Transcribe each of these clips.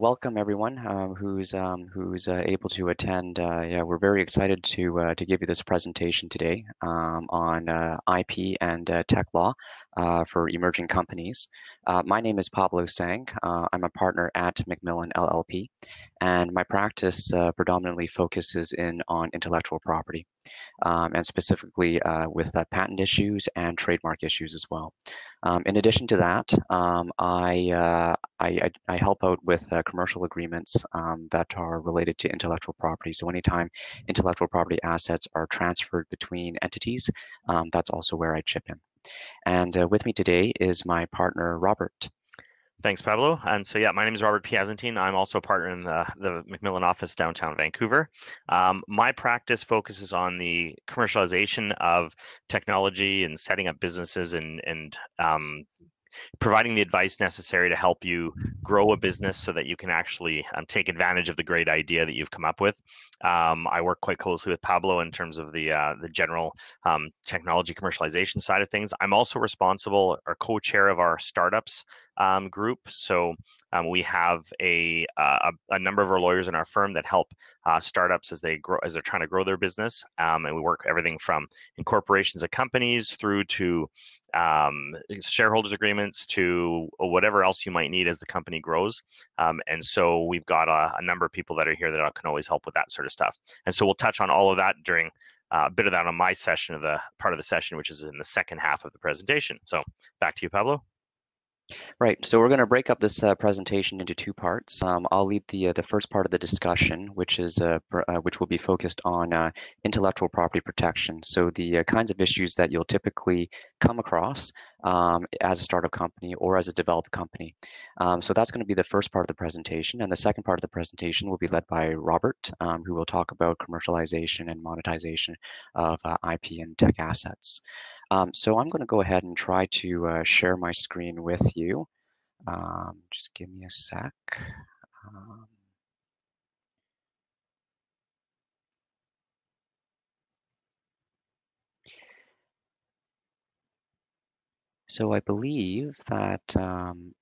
welcome everyone um, who's um, who's uh, able to attend. Uh, yeah, we're very excited to uh, to give you this presentation today um, on uh, IP and uh, tech law for emerging companies. my name is Pablo Tseng. I'm a partner at McMillan LLP, and my practice predominantly focuses in on intellectual property, um, and specifically with patent issues and trademark issues as well. Um, in addition to that, um, I, I, I help out with commercial agreements um, that are related to intellectual property. So anytime intellectual property assets are transferred between entities, um, that's also where I chip in. And uh, with me today is my partner, Robert. Thanks, Pablo. And so, yeah, my name is Robert Piasentin. I'm also a partner in the, the McMillan office downtown Vancouver. Um, my practice focuses on the commercialization of technology and setting up businesses and, and um, providing the advice necessary to help you grow a business so that you can actually um, take advantage of the great idea that you've come up with. Um, I work quite closely with Pablo in terms of the uh, the general um, technology commercialization side of things. I'm also responsible or co-chair of our startups um, group. So um, we have a, uh, a, a number of our lawyers in our firm that help uh, startups as they grow as they're trying to grow their business, um, and we work everything from incorporations of companies through to um, shareholders agreements to whatever else you might need as the company grows. Um, and so we've got a, a, number of people that are here that can always help with that sort of stuff. And so we'll touch on all of that during uh, a bit of that on my session of the part of the session, which is in the second half of the presentation. So back to you, Pablo. Right, so we're going to break up this uh, presentation into two parts. Um, I'll lead the uh, the first part of the discussion, which is uh, uh which will be focused on uh, intellectual property protection. So the uh, kinds of issues that you'll typically come across um, as a startup company or as a developed company. Um, so that's going to be the first part of the presentation, and the second part of the presentation will be led by Robert, um, who will talk about commercialization and monetization of IP and tech assets. Um, so I'm going to go ahead and try to uh, share my screen with you. Um, just give me a sec. Um, so I believe that um,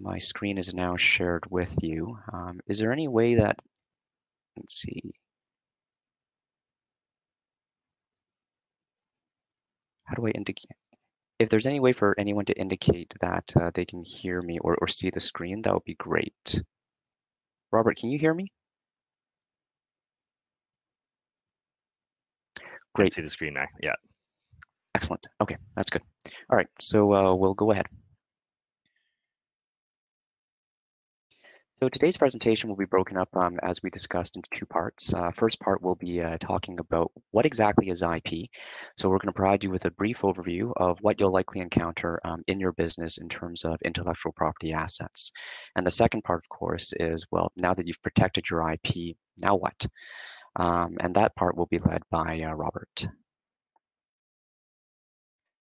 my screen is now shared with you. Um, is there any way that, let's see, how do I indicate? If there's any way for anyone to indicate that uh, they can hear me or, or see the screen, that would be great. Robert, can you hear me? Great. see the screen now. Yeah. Excellent. Okay, that's good. All right, so uh, we'll go ahead. So today's presentation will be broken up um, as we discussed into two parts. Uh, first part will be uh, talking about what exactly is IP. So we're going to provide you with a brief overview of what you'll likely encounter um, in your business in terms of intellectual property assets. And the second part, of course, is, well, now that you've protected your IP, now what? Um, and that part will be led by uh, Robert.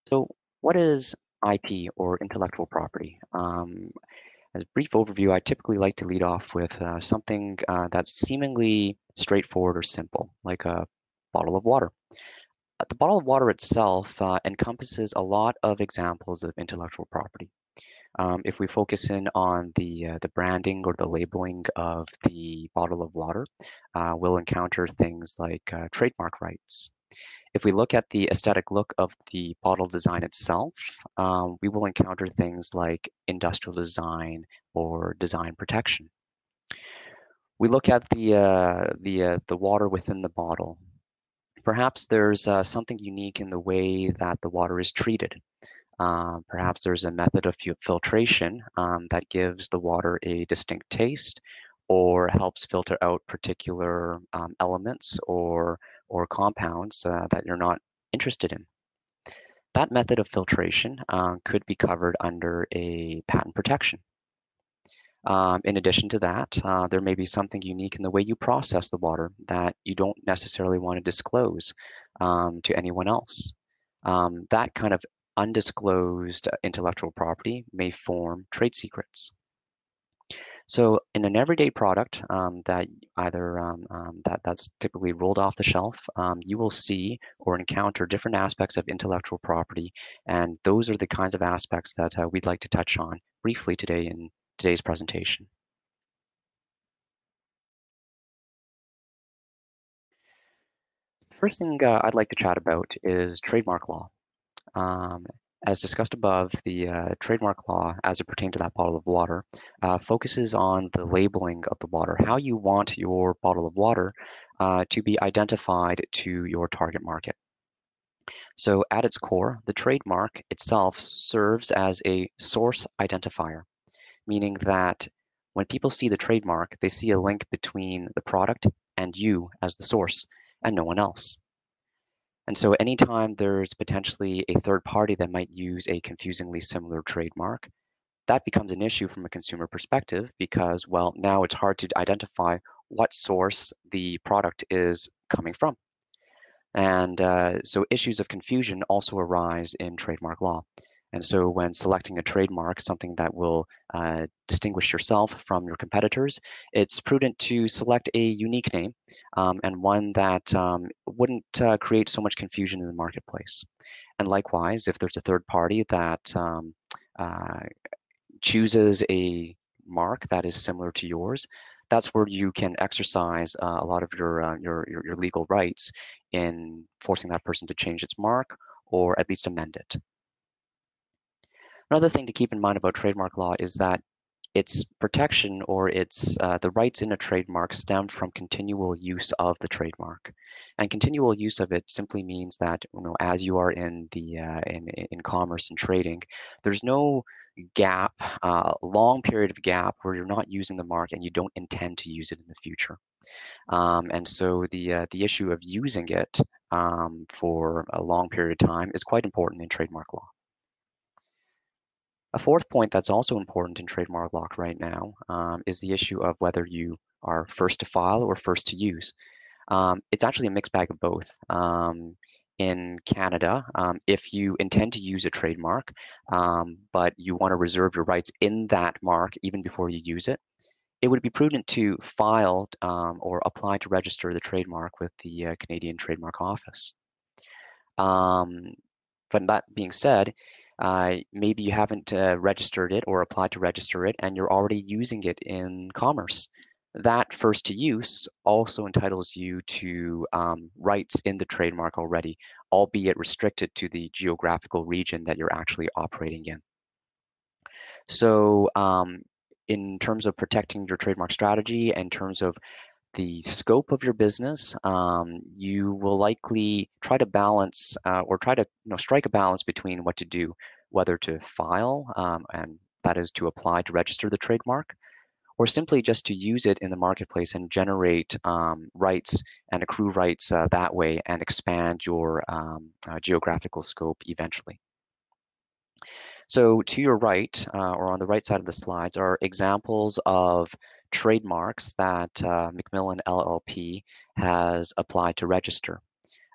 So what is IP or intellectual property? As a brief overview, I typically like to lead off with uh, something uh, that's seemingly straightforward or simple, like a bottle of water. Uh, the bottle of water itself uh, encompasses a lot of examples of intellectual property. Um, if we focus in on the uh, the branding or the labeling of the bottle of water, uh, we'll encounter things like trademark rights, if we look at the aesthetic look of the bottle design itself, um, we will encounter things like industrial design or design protection. We look at the, uh, the, uh, the water within the bottle. Perhaps there's uh, something unique in the way that the water is treated. Uh, perhaps there's a method of filtration um, that gives the water a distinct taste or helps filter out particular um, elements or or compounds uh, that you're not interested in. That method of filtration uh, could be covered under a patent protection. Um, in addition to that, uh, there may be something unique in the way you process the water that you don't necessarily want to disclose um, to anyone else. Um, that kind of undisclosed intellectual property may form trade secrets. So in an everyday product um, that either um, um, that that's typically rolled off the shelf, um, you will see or encounter different aspects of intellectual property, and those are the kinds of aspects that uh, we'd like to touch on briefly today in today's presentation. The First thing uh, I'd like to chat about is trademark law. Um, as discussed above, the uh, trademark law, as it pertains to that bottle of water, uh, focuses on the labeling of the water, how you want your bottle of water uh, to be identified to your target market. So at its core, the trademark itself serves as a source identifier, meaning that when people see the trademark, they see a link between the product and you as the source and no one else. And so anytime there's potentially a third party that might use a confusingly similar trademark, that becomes an issue from a consumer perspective because, well, now it's hard to identify what source the product is coming from. And uh, so issues of confusion also arise in trademark law. And so when selecting a trademark, something that will uh, distinguish yourself from your competitors, it's prudent to select a unique name um, and one that um, wouldn't uh, create so much confusion in the marketplace. And likewise, if there's a third party that um, uh, chooses a mark that is similar to yours, that's where you can exercise uh, a lot of your, uh, your, your, your legal rights in forcing that person to change its mark or at least amend it. Another thing to keep in mind about trademark law is that its protection or its uh, the rights in a trademark stem from continual use of the trademark, and continual use of it simply means that you know as you are in the uh, in in commerce and trading, there's no gap, uh, long period of gap where you're not using the mark and you don't intend to use it in the future. Um, and so the uh, the issue of using it um, for a long period of time is quite important in trademark law. A fourth point that's also important in trademark law right now um, is the issue of whether you are first to file or first to use. Um, it's actually a mixed bag of both. Um, in Canada, um, if you intend to use a trademark, um, but you want to reserve your rights in that mark even before you use it, it would be prudent to file um, or apply to register the trademark with the uh, Canadian Trademark Office. but that being said, uh, maybe you haven't uh, registered it or applied to register it and you're already using it in commerce. That first to use also entitles you to um, rights in the trademark already, albeit restricted to the geographical region that you're actually operating in. So um, in terms of protecting your trademark strategy, in terms of the scope of your business, um, you will likely try to balance uh, or try to you know, strike a balance between what to do, whether to file, um, and that is to apply to register the trademark, or simply just to use it in the marketplace and generate um, rights and accrue rights uh, that way and expand your um, uh, geographical scope eventually. So to your right, uh, or on the right side of the slides, are examples of trademarks that uh, McMillan LLP has applied to register.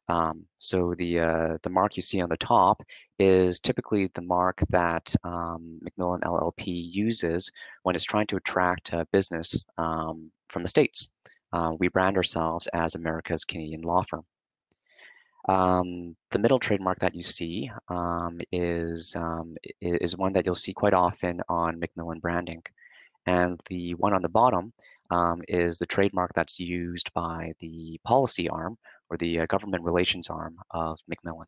Um, so the uh, the mark you see on the top is typically the mark that um, McMillan LLP uses when it's trying to attract uh, business um, from the States. Uh, we brand ourselves as America's Canadian law firm. Um, the middle trademark that you see um, is, um, is one that you'll see quite often on McMillan branding. And the one on the bottom um, is the trademark that's used by the policy arm or the uh, government relations arm of McMillan.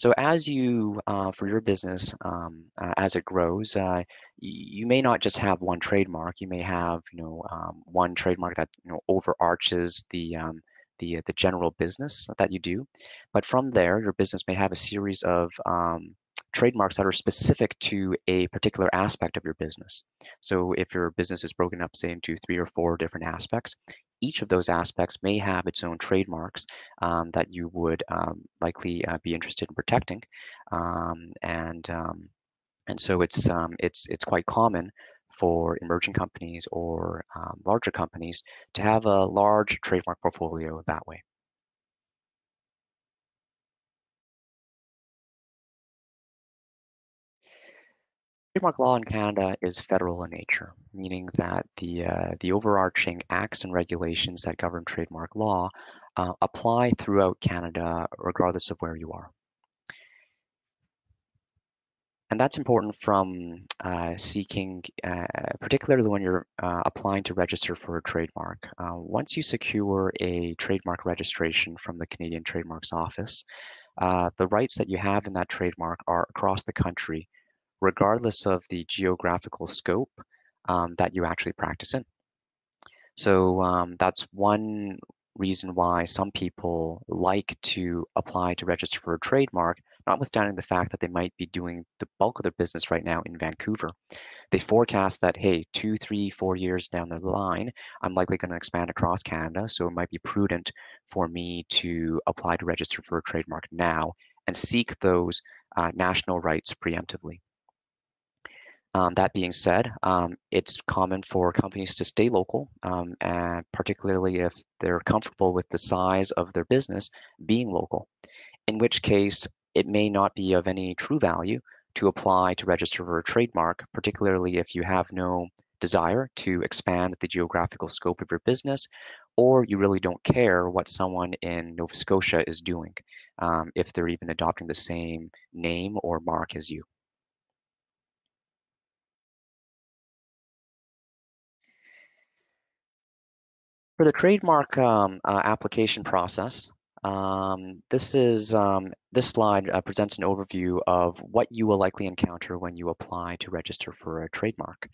So as you, uh, for your business, um, uh, as it grows, uh, you may not just have one trademark. You may have, you know, um, one trademark that you know overarches the um, the the general business that you do. But from there, your business may have a series of um, trademarks that are specific to a particular aspect of your business. So if your business is broken up, say, into three or four different aspects, each of those aspects may have its own trademarks um, that you would um, likely uh, be interested in protecting. Um, and um, and so it's um, it's it's quite common for emerging companies or um, larger companies to have a large trademark portfolio that way. Trademark law in Canada is federal in nature, meaning that the uh, the overarching acts and regulations that govern trademark law uh, apply throughout Canada, regardless of where you are. and that's important from uh, seeking, uh, particularly when you're uh, applying to register for a trademark. Uh, once you secure a trademark registration from the Canadian Trademarks Office, the rights that you have in that trademark are across the country, regardless of the geographical scope um, that you actually practice in. So um, that's one reason why some people like to apply to register for a trademark notwithstanding the fact that they might be doing the bulk of their business right now in Vancouver. They forecast that, hey, two, three, four years down the line, I'm likely going to expand across Canada. So it might be prudent for me to apply to register for a trademark now and seek those uh, national rights preemptively. Um, that being said, um, it's common for companies to stay local, um, and particularly if they're comfortable with the size of their business being local, in which case it may not be of any true value to apply to register for a trademark, particularly if you have no desire to expand the geographical scope of your business, or you really don't care what someone in Nova Scotia is doing, um, if they're even adopting the same name or mark as you. For the trademark um, uh, application process, um, this is um, this slide uh, presents an overview of what you will likely encounter when you apply to register for a trademark.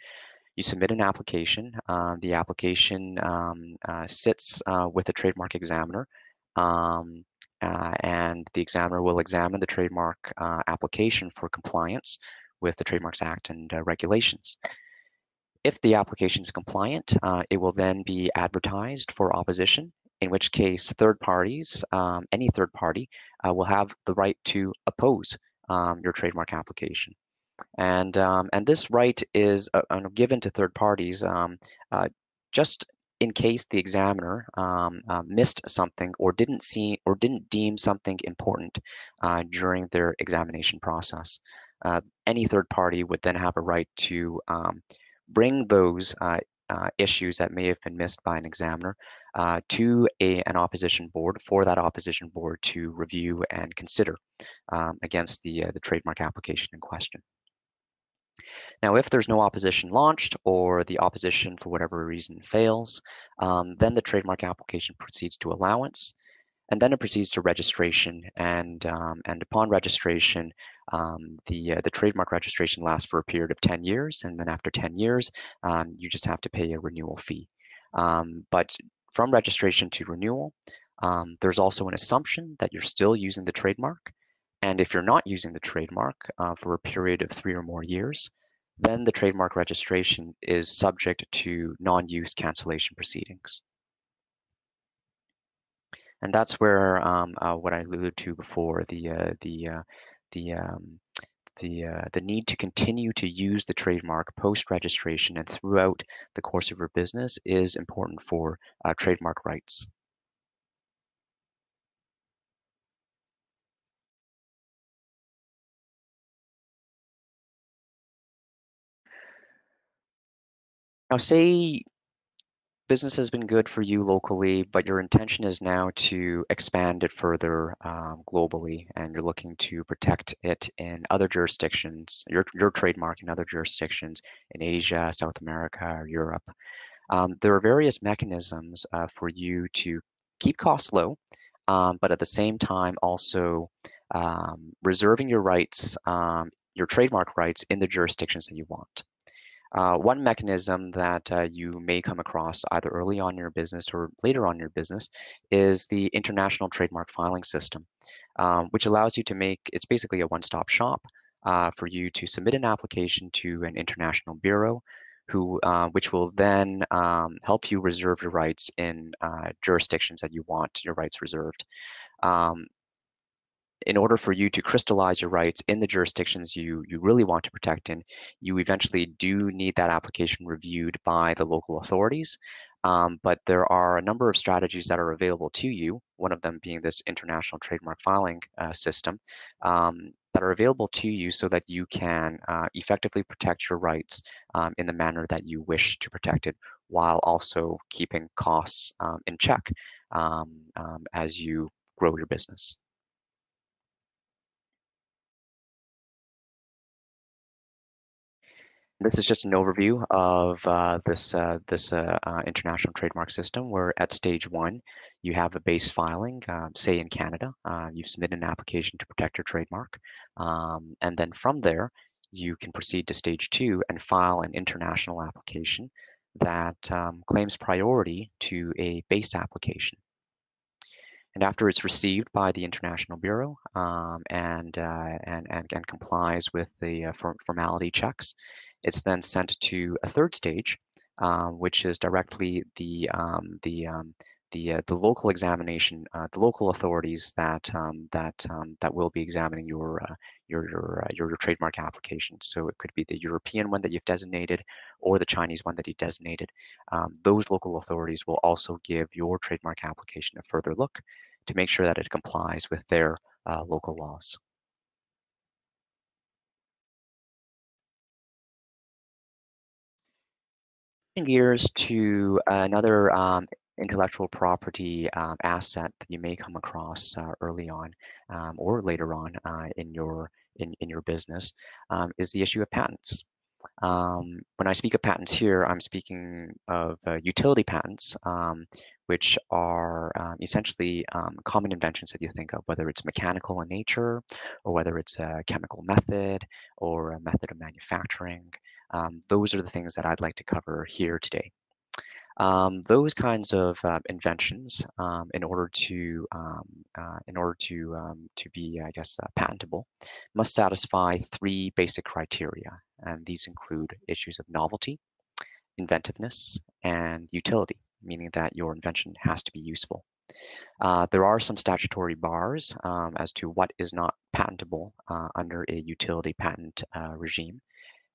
You submit an application. Uh, the application um, uh, sits uh, with a trademark examiner, um, uh, and the examiner will examine the trademark application for compliance with the Trademarks Act and regulations. If the application is compliant, it will then be advertised for opposition in which case third parties, um, any third party, uh, will have the right to oppose um, your trademark application. And, um, and this right is uh, uh, given to third parties um, uh, just in case the examiner um, uh, missed something or didn't see or didn't deem something important uh, during their examination process. any third party would then have a right to um, bring those uh, issues that may have been missed by an examiner uh, to a, an opposition board for that opposition board to review and consider um, against the, uh, the trademark application in question. Now, if there's no opposition launched or the opposition for whatever reason fails, um, then the trademark application proceeds to allowance and then it proceeds to registration. And um, and upon registration, um, the uh, the trademark registration lasts for a period of 10 years, and then after 10 years, um, you just have to pay a renewal fee. Um, but from registration to renewal, um, there's also an assumption that you're still using the trademark. And if you're not using the trademark uh, for a period of three or more years, then the trademark registration is subject to non-use cancellation proceedings. And that's where um, uh, what I alluded to before the uh, the uh, the um, the uh, the need to continue to use the trademark post registration and throughout the course of your business is important for uh, trademark rights. Now, say business has been good for you locally, but your intention is now to expand it further um, globally, and you're looking to protect it in other jurisdictions, your, your trademark in other jurisdictions in Asia, South America, or Europe. Um, there are various mechanisms uh, for you to keep costs low, um, but at the same time also um, reserving your rights, um, your trademark rights in the jurisdictions that you want. Uh, one mechanism that uh, you may come across either early on in your business or later on in your business is the international trademark filing system, um, which allows you to make it's basically a one-stop shop uh, for you to submit an application to an international bureau, who uh, which will then um, help you reserve your rights in uh, jurisdictions that you want your rights reserved. Um, in order for you to crystallize your rights in the jurisdictions you, you really want to protect in, you eventually do need that application reviewed by the local authorities. Um, but there are a number of strategies that are available to you, one of them being this international trademark filing uh, system, um, that are available to you so that you can uh, effectively protect your rights um, in the manner that you wish to protect it while also keeping costs um, in check um, um, as you grow your business. This is just an overview of uh, this uh, this uh, uh, international trademark system where at stage one, you have a base filing, um, say in Canada, uh, you've submitted an application to protect your trademark. Um, and then from there, you can proceed to stage two and file an international application that um, claims priority to a base application. And after it's received by the International Bureau um, and, uh, and, and, and, complies with the formality checks, it's then sent to a third stage, uh, which is directly the um, the um, the uh, the local examination, uh, the local authorities that um, that um, that will be examining your uh, your your, uh, your, your trademark application. So it could be the European one that you've designated, or the Chinese one that you designated. Um, those local authorities will also give your trademark application a further look to make sure that it complies with their uh, local laws. Gears to another um, intellectual property um, asset that you may come across uh, early on um, or later on uh, in your in, in your business um, is the issue of patents. Um, when I speak of patents here, I'm speaking of uh, utility patents, um, which are um, essentially common inventions that you think of, whether it's mechanical in nature or whether it's a chemical method or a method of manufacturing. Those are the things that I'd like to cover here today. Um, those kinds of uh, inventions, um, in order to um, uh, in order to um, to be, I guess, uh, patentable, must satisfy three basic criteria, and these include issues of novelty, inventiveness, and utility, meaning that your invention has to be useful. Uh, there are some statutory bars um, as to what is not patentable uh, under a utility patent uh, regime,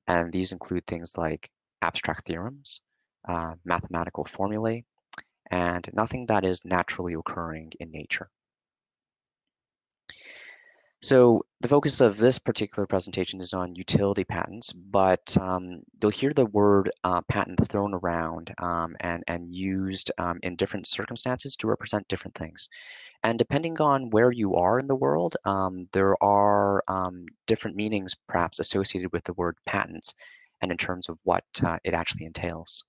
and these include things like abstract theorems, uh, mathematical formulae, and nothing that is naturally occurring in nature. So the focus of this particular presentation is on utility patents, but um, you'll hear the word uh, patent thrown around um, and, and used um, in different circumstances to represent different things. And depending on where you are in the world, um, there are um, different meanings perhaps associated with the word patents and in terms of what uh, it actually entails.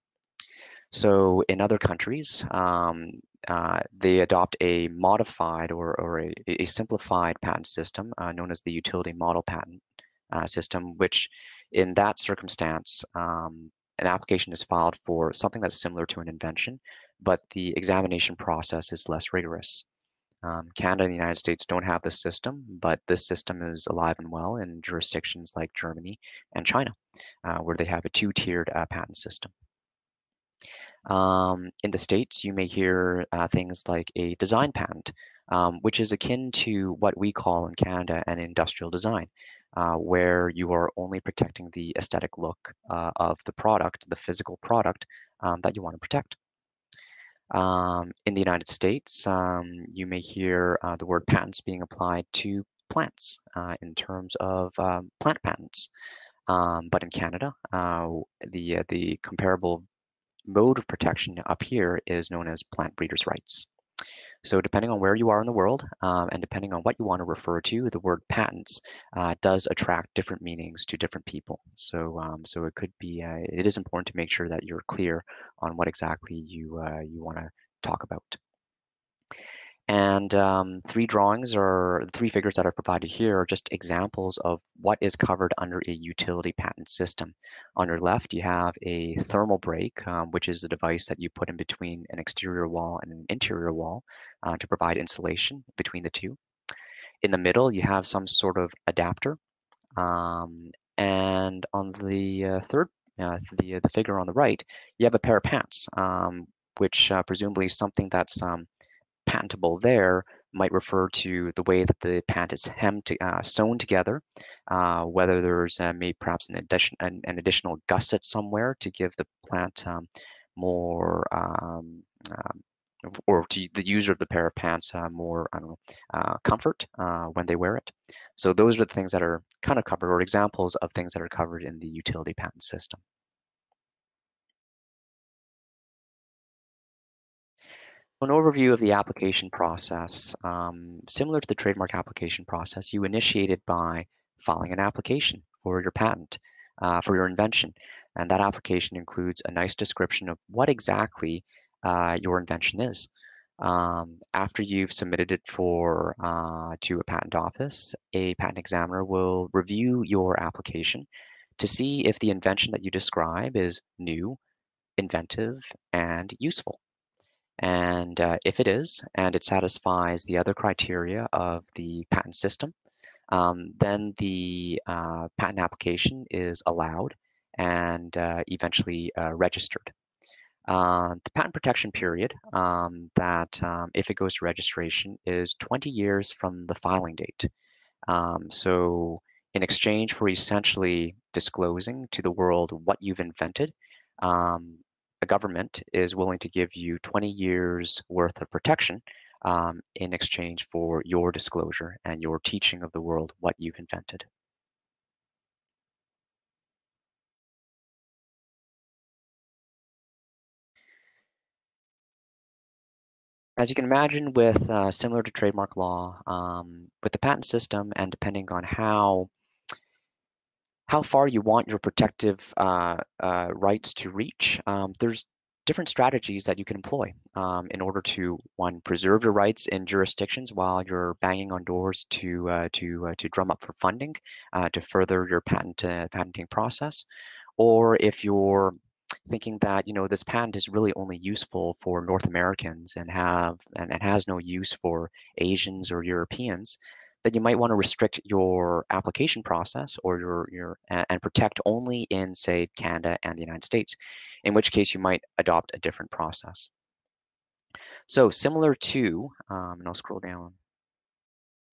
So in other countries, um, uh, they adopt a modified or, or a, a simplified patent system uh, known as the utility model patent uh, system, which in that circumstance, um, an application is filed for something that's similar to an invention, but the examination process is less rigorous. Um, Canada and the United States don't have this system, but this system is alive and well in jurisdictions like Germany and China, uh, where they have a two-tiered uh, patent system. Um, in the States, you may hear uh, things like a design patent, um, which is akin to what we call in Canada an industrial design, uh, where you are only protecting the aesthetic look uh, of the product, the physical product um, that you want to protect. Um, in the United States, um, you may hear uh, the word patents being applied to plants uh, in terms of um, plant patents. Um, but in Canada, uh, the uh, the comparable mode of protection up here is known as plant breeders' rights. So depending on where you are in the world um, and depending on what you want to refer to, the word patents uh, does attract different meanings to different people. So um, so it could be, uh, it is important to make sure that you're clear on what exactly you, uh, you want to talk about. And um, three drawings or three figures that are provided here are just examples of what is covered under a utility patent system. On your left, you have a thermal break, um, which is a device that you put in between an exterior wall and an interior wall uh, to provide insulation between the two. In the middle, you have some sort of adapter. Um, and on the uh, third, uh, the, the figure on the right, you have a pair of pants, um, which uh, presumably is something that's um, patentable there might refer to the way that the pant is hemmed, to, uh, sewn together, uh, whether there's uh, maybe perhaps an, addition, an, an, additional gusset somewhere to give the plant um, more, um, um, or to the user of the pair of pants uh, more, I don't know, uh, comfort uh, when they wear it. So those are the things that are kind of covered, or examples of things that are covered in the utility patent system. An overview of the application process. Um, similar to the trademark application process, you initiate it by filing an application for your patent. uh, for your invention. And that application includes a nice description of what exactly uh, your invention is. Um, after you've submitted it for uh, to a patent office, a patent examiner will review your application to see if the invention that you describe is new, inventive, and useful. And uh, if it is, and it satisfies the other criteria of the patent system, um, then the uh, patent application is allowed and uh, eventually uh, registered. Uh, the patent protection period um, that um, if it goes to registration is 20 years from the filing date. Um, so in exchange for essentially disclosing to the world what you've invented, um, a government is willing to give you 20 years worth of protection um, in exchange for your disclosure and your teaching of the world what you've invented. As you can imagine with uh, similar to trademark law, um, with the patent system and depending on how how far you want your protective uh, uh, rights to reach, um, there's different strategies that you can employ um, in order to one preserve your rights in jurisdictions while you're banging on doors to uh, to uh, to drum up for funding uh, to further your patent uh, patenting process, or if you're thinking that you know this patent is really only useful for North Americans and have and, and has no use for Asians or Europeans, then you might want to restrict your application process or your your and protect only in say Canada and the United States in which case you might adopt a different process. So similar to, um, and I'll scroll down,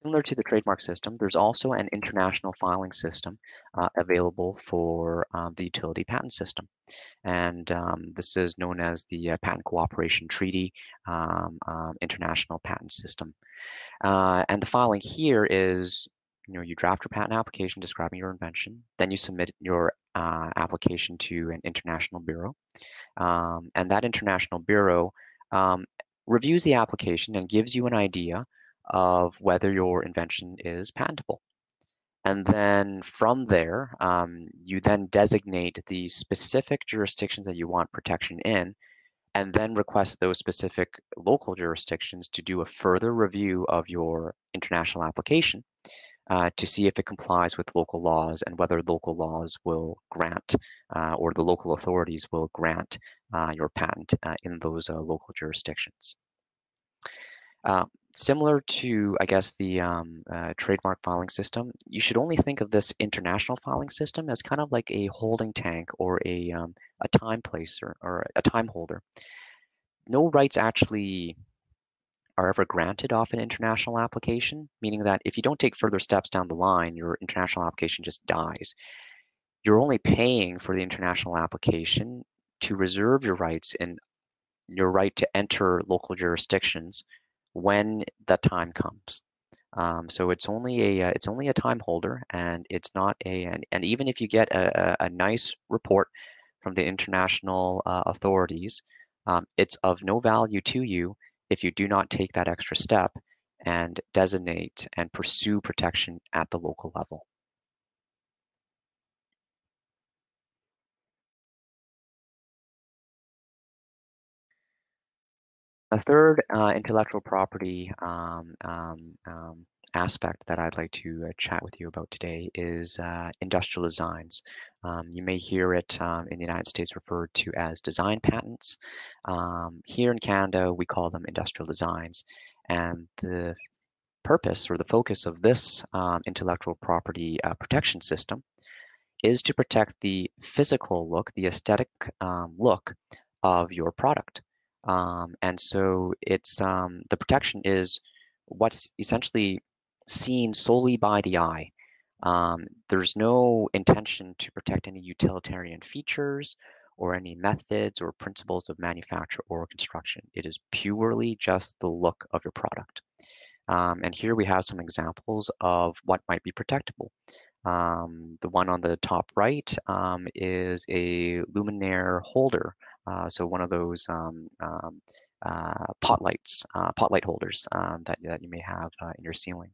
similar to the trademark system, there's also an international filing system uh, available for um, the utility patent system. And um, this is known as the uh, Patent Cooperation Treaty um, um, International Patent System. Uh, and the filing here is you know, you draft your patent application describing your invention, then you submit your uh, application to an international bureau. Um, and that international bureau um, reviews the application and gives you an idea of whether your invention is patentable. And then from there, um, you then designate the specific jurisdictions that you want protection in, and then request those specific local jurisdictions to do a further review of your international application uh, to see if it complies with local laws and whether local laws will grant uh, or the local authorities will grant uh, your patent uh, in those uh, local jurisdictions. Uh, similar to, I guess, the um, trademark filing system, you should only think of this international filing system as kind of like a holding tank or a, um, a time placer or a time holder. No rights actually are ever granted off an international application, meaning that if you don't take further steps down the line, your international application just dies. You're only paying for the international application to reserve your rights and your right to enter local jurisdictions when the time comes. Um, so it's only a uh, it's only a time holder, and it's not a and, and even if you get a, a, a nice report from the international uh, authorities, um, it's of no value to you if you do not take that extra step and designate and pursue protection at the local level. A third uh, intellectual property um, um, um, aspect that I'd like to uh, chat with you about today is uh, industrial designs. Um, you may hear it um, in the United States referred to as design patents. Um, here in Canada, we call them industrial designs. And the purpose or the focus of this um, intellectual property uh, protection system is to protect the physical look, the aesthetic um, look of your product. Um, and so it's the protection is what's essentially seen solely by the eye. Um, there's no intention to protect any utilitarian features or any methods or principles of manufacture or construction. It is purely just the look of your product. Um, and here we have some examples of what might be protectable. Um, the one on the top right um, is a luminaire holder. Uh, so one of those um, um, uh, pot lights, uh, pot light holders that, that you may have in your ceiling.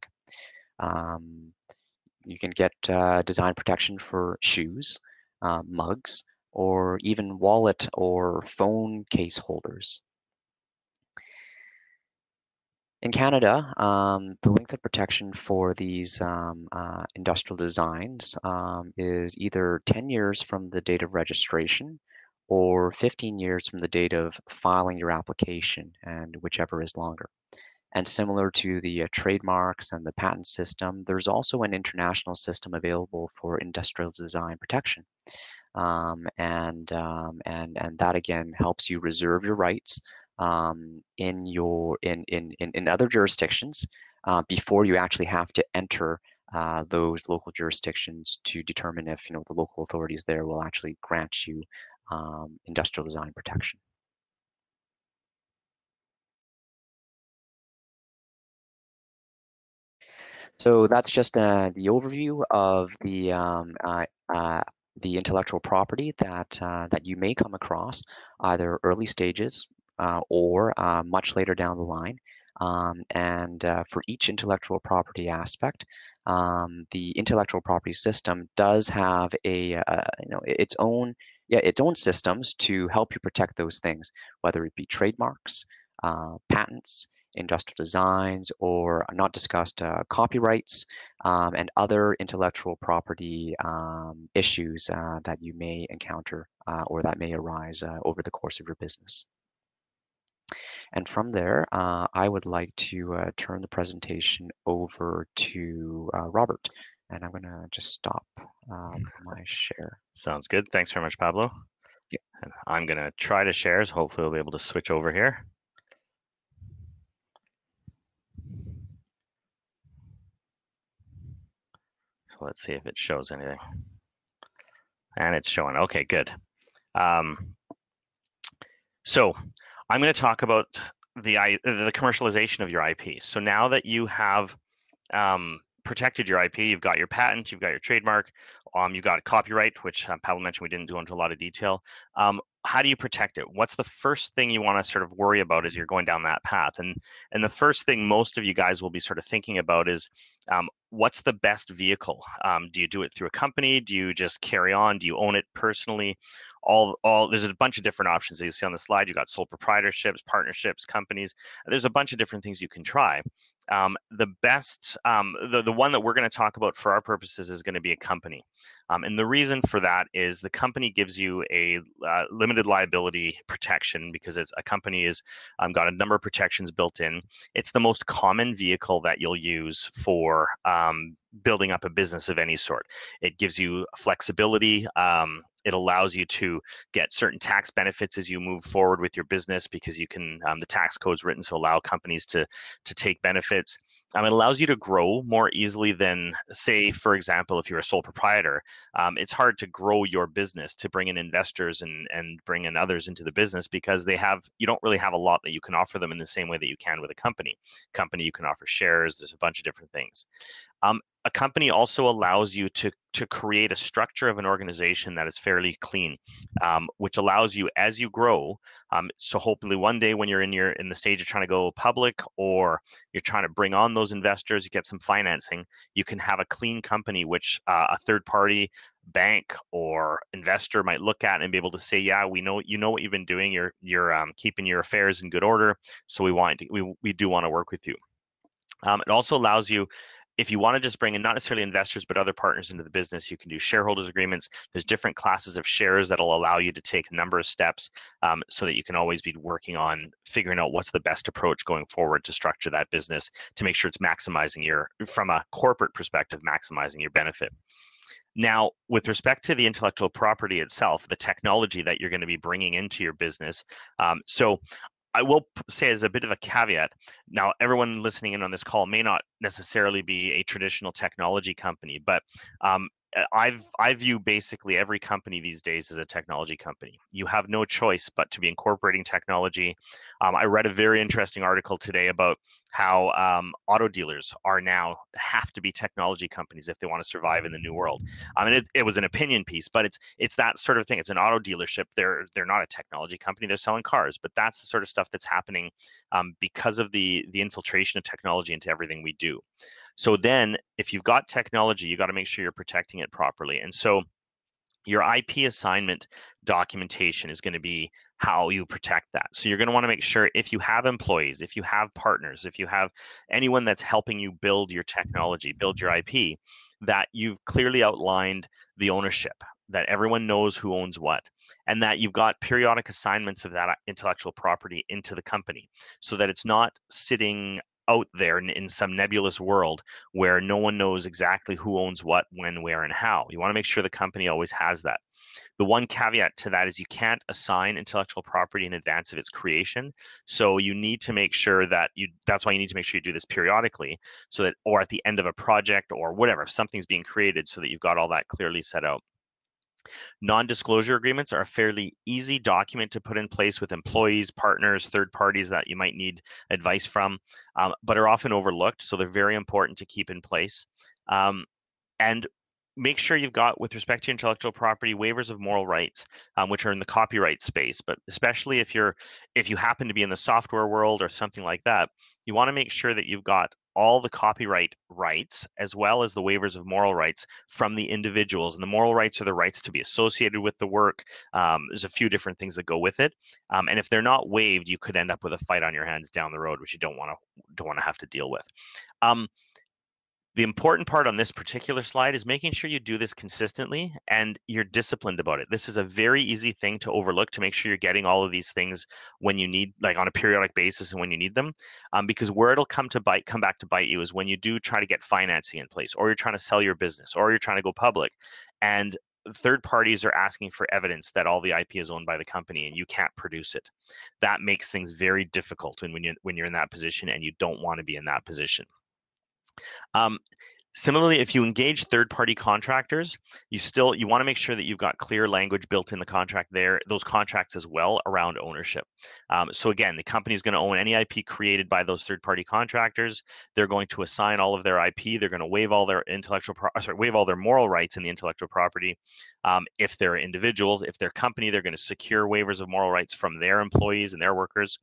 Um, you can get design protection for shoes. mugs, or even wallet or phone case holders. In Canada, um, the length of protection for these um, uh, industrial designs um, is either 10 years from the date of registration or 15 years from the date of filing your application, and whichever is longer. And similar to the uh, trademarks and the patent system, there's also an international system available for industrial design protection. Um, and, um, and, and that again helps you reserve your rights um, in your in, in, in, in other jurisdictions uh, before you actually have to enter uh, those local jurisdictions to determine if you know the local authorities there will actually grant you um, industrial design protection. So that's just uh, the overview of the um, uh, uh, the intellectual property that uh, that you may come across either early stages uh, or uh, much later down the line. Um, and for each intellectual property aspect, um, the intellectual property system does have a you know its own its own systems to help you protect those things, whether it be trademarks, patents, industrial designs, or not discussed uh, copyrights um, and other intellectual property um, issues uh, that you may encounter uh, or that may arise over the course of your business. And from there, uh, I would like to uh, turn the presentation over to uh, Robert. And I'm going to just stop um, my share. Sounds good. Thanks very much, Pablo. Yeah. And I'm going to try to share, so hopefully we'll be able to switch over here. So let's see if it shows anything. And it's showing. Okay, good. Um, so I'm going to talk about the the commercialization of your IP. So now that you have um, protected your IP, you've got your patent, you've got your trademark, um, you've got copyright, which uh, Pablo mentioned we didn't go into a lot of detail. Um, how do you protect it? What's the first thing you want to sort of worry about as you're going down that path? And and the first thing most of you guys will be sort of thinking about is um, what's the best vehicle? Um, do you do it through a company? Do you just carry on? Do you own it personally? All all there's a bunch of different options that you see on the slide. You got sole proprietorships, partnerships, companies. There's a bunch of different things you can try. Um, the best, um, the the one that we're going to talk about for our purposes is going to be a company, um, and the reason for that is the company gives you a uh, limited liability protection because it's a company is um, got a number of protections built in. It's the most common vehicle that you'll use for um, building up a business of any sort. It gives you flexibility. Um, it allows you to get certain tax benefits as you move forward with your business because you can um, the tax code's written to allow companies to to take benefits. Um, it allows you to grow more easily than, say, for example, if you're a sole proprietor. Um, it's hard to grow your business to bring in investors and and bring in others into the business because they have you don't really have a lot that you can offer them in the same way that you can with a company. Company you can offer shares. There's a bunch of different things. Um, a company also allows you to to create a structure of an organization that is fairly clean, um, which allows you as you grow. Um, so hopefully one day when you're in your in the stage of trying to go public or you're trying to bring on those investors, you get some financing, you can have a clean company which uh, a third party bank or investor might look at and be able to say, yeah, we know you know what you've been doing. You're you're um, keeping your affairs in good order, so we want to, we we do want to work with you. Um, it also allows you if you want to just bring in not necessarily investors but other partners into the business you can do shareholders agreements. There's different classes of shares that'll allow you to take a number of steps um, so that you can always be working on figuring out what's the best approach going forward to structure that business to make sure it's maximizing your from a corporate perspective maximizing your benefit. Now, with respect to the intellectual property itself, the technology that you're going to be bringing into your business, um, so I will say as a bit of a caveat. Now, everyone listening in on this call may not necessarily be a traditional technology company, but um, I've I view basically every company these days as a technology company. You have no choice but to be incorporating technology. Um, I read a very interesting article today about how um, auto dealers are now have to be technology companies if they want to survive in the new world. I mean, it, it was an opinion piece, but it's it's that sort of thing. It's an auto dealership. They're they're not a technology company. They're selling cars, but that's the sort of stuff that's happening um, because of the the infiltration of technology into everything we do. So then if you've got technology, you got to make sure you're protecting it properly. And so your IP assignment documentation is going to be how you protect that. So you're going to want to make sure if you have employees, if you have partners, if you have anyone that's helping you build your technology, build your IP, that you've clearly outlined the ownership, that everyone knows who owns what, and that you've got periodic assignments of that intellectual property into the company so that it's not sitting out there in, in, some nebulous world where no one knows exactly who owns what, when, where, and how. You want to make sure the company always has that. The one caveat to that is you can't assign intellectual property in advance of its creation. So you need to make sure that you that's why you need to make sure you do this periodically so that or at the end of a project or whatever, if something's being created so that you've got all that clearly set out. Non-disclosure agreements are a fairly easy document to put in place with employees, partners, third parties that you might need advice from, um, but are often overlooked. So they're very important to keep in place. Um, and make sure you've got, with respect to intellectual property, waivers of moral rights, um, which are in the copyright space. But especially if you're, if you happen to be in the software world or something like that, you want to make sure that you've got all the copyright rights as well as the waivers of moral rights from the individuals. And the moral rights are the rights to be associated with the work. Um, there's a few different things that go with it. Um, and if they're not waived, you could end up with a fight on your hands down the road, which you don't want to don't want to have to deal with. Um, the important part on this particular slide is making sure you do this consistently and you're disciplined about it. This is a very easy thing to overlook to make sure you're getting all of these things when you need, like on a periodic basis and when you need them. Um, because where it'll come to bite, come back to bite you is when you do try to get financing in place, or you're trying to sell your business, or you're trying to go public, and third parties are asking for evidence that all the IP is owned by the company and you can't produce it. That makes things very difficult when, when you when you're in that position and you don't want to be in that position. Um, Similarly, if you engage third-party contractors, you still you want to make sure that you've got clear language built in the contract there, those contracts as well around ownership. Um, so again, the company is going to own any IP created by those third-party contractors. They're going to assign all of their IP. They're going to waive all their intellectual pro- sorry, waive all their moral rights in the intellectual property. Um, if they're individuals, if they're company, they're going to secure waivers of moral rights from their employees and their workers.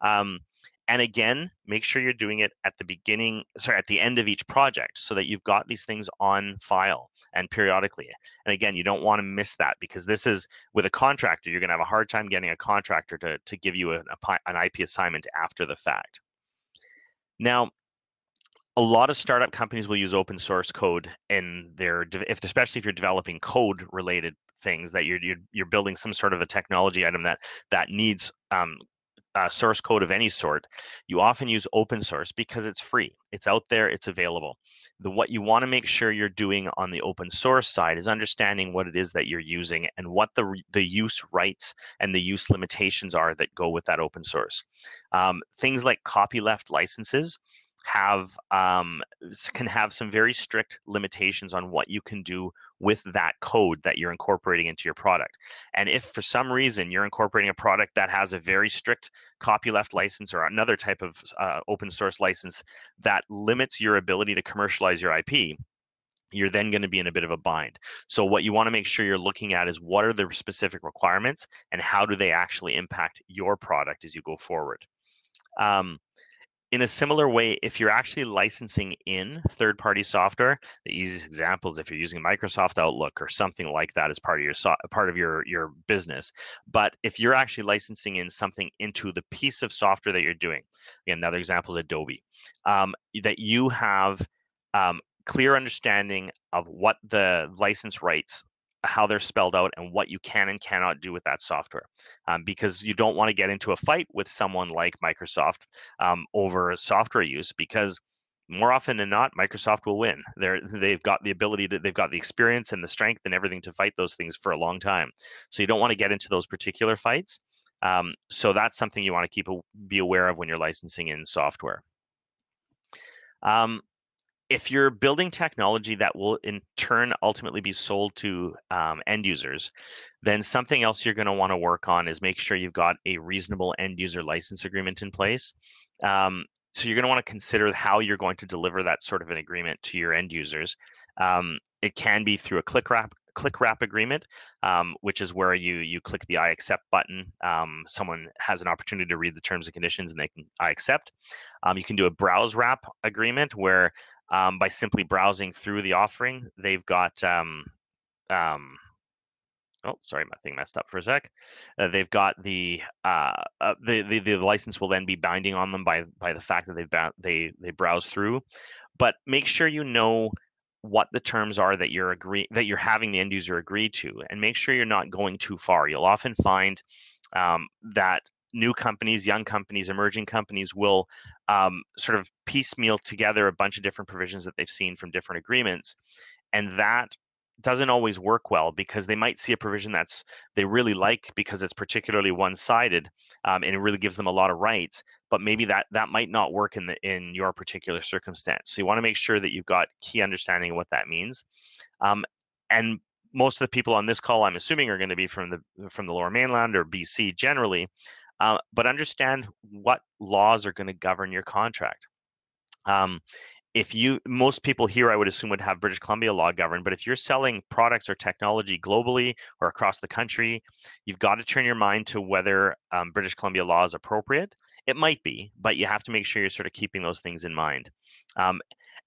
Um, and again, make sure you're doing it at the beginning, sorry, at the end of each project so that you've got these things on file and periodically. And again, you don't want to miss that because this is with a contractor, you're going to have a hard time getting a contractor to, to give you an, an IP assignment after the fact. Now, a lot of startup companies will use open source code in their, if especially if you're developing code related things that you're, you're, you're building some sort of a technology item that that needs um, uh, source code of any sort, you often use open source because it's free. It's out there, it's available. The, what you want to make sure you're doing on the open source side is understanding what it is that you're using and what the, the use rights and the use limitations are that go with that open source. Um, things like copyleft licenses have um, can have some very strict limitations on what you can do with that code that you're incorporating into your product. And if for some reason you're incorporating a product that has a very strict copyleft license or another type of uh, open source license that limits your ability to commercialize your IP, you're then going to be in a bit of a bind. So what you want to make sure you're looking at is what are the specific requirements and how do they actually impact your product as you go forward. Um, in a similar way, if you're actually licensing in third party software, the easiest example is if you're using Microsoft Outlook or something like that as part of your so- part of your, your business. But if you're actually licensing in something into the piece of software that you're doing, again, another example is Adobe, um, that you have um, clear understanding of what the license rights how they're spelled out and what you can and cannot do with that software um, because you don't want to get into a fight with someone like microsoft um, over software use because more often than not microsoft will win. They're they've got the ability to they've got the experience and the strength and everything to fight those things for a long time. So you don't want to get into those particular fights um, so that's something you want to keep be aware of when you're licensing in software. Um, if you're building technology that will in turn ultimately be sold to um, end users, then something else you're going to want to work on is make sure you've got a reasonable end user license agreement in place. Um, so you're going to want to consider how you're going to deliver that sort of an agreement to your end users. Um, it can be through a click wrap click wrap agreement, um, which is where you you click the I accept button. Um, someone has an opportunity to read the terms and conditions, and they can I accept. Um, you can do a browse wrap agreement where um, by simply browsing through the offering. They've got um, um, oh, sorry, my thing messed up for a sec. Uh, they've got the, uh, uh, the, the the license will then be binding on them by by the fact that they've they they browse through. But make sure you know what the terms are that you're agree that you're having the end user agree to, and make sure you're not going too far. You'll often find um, that new companies, young companies, emerging companies will um, sort of piecemeal together a bunch of different provisions that they've seen from different agreements, and that doesn't always work well because they might see a provision that's they really like because it's particularly one-sided um, and it really gives them a lot of rights but maybe that that might not work in the in your particular circumstance. So you want to make sure that you've got key understanding of what that means um, and most of the people on this call i'm assuming are going to be from the from the lower mainland or bc generally uh, but understand what laws are going to govern your contract. Um, if you most people here i would assume would have british columbia law govern but if you're selling products or technology globally or across the country you've got to turn your mind to whether um, british columbia law is appropriate. It might be but you have to make sure you're sort of keeping those things in mind. Um,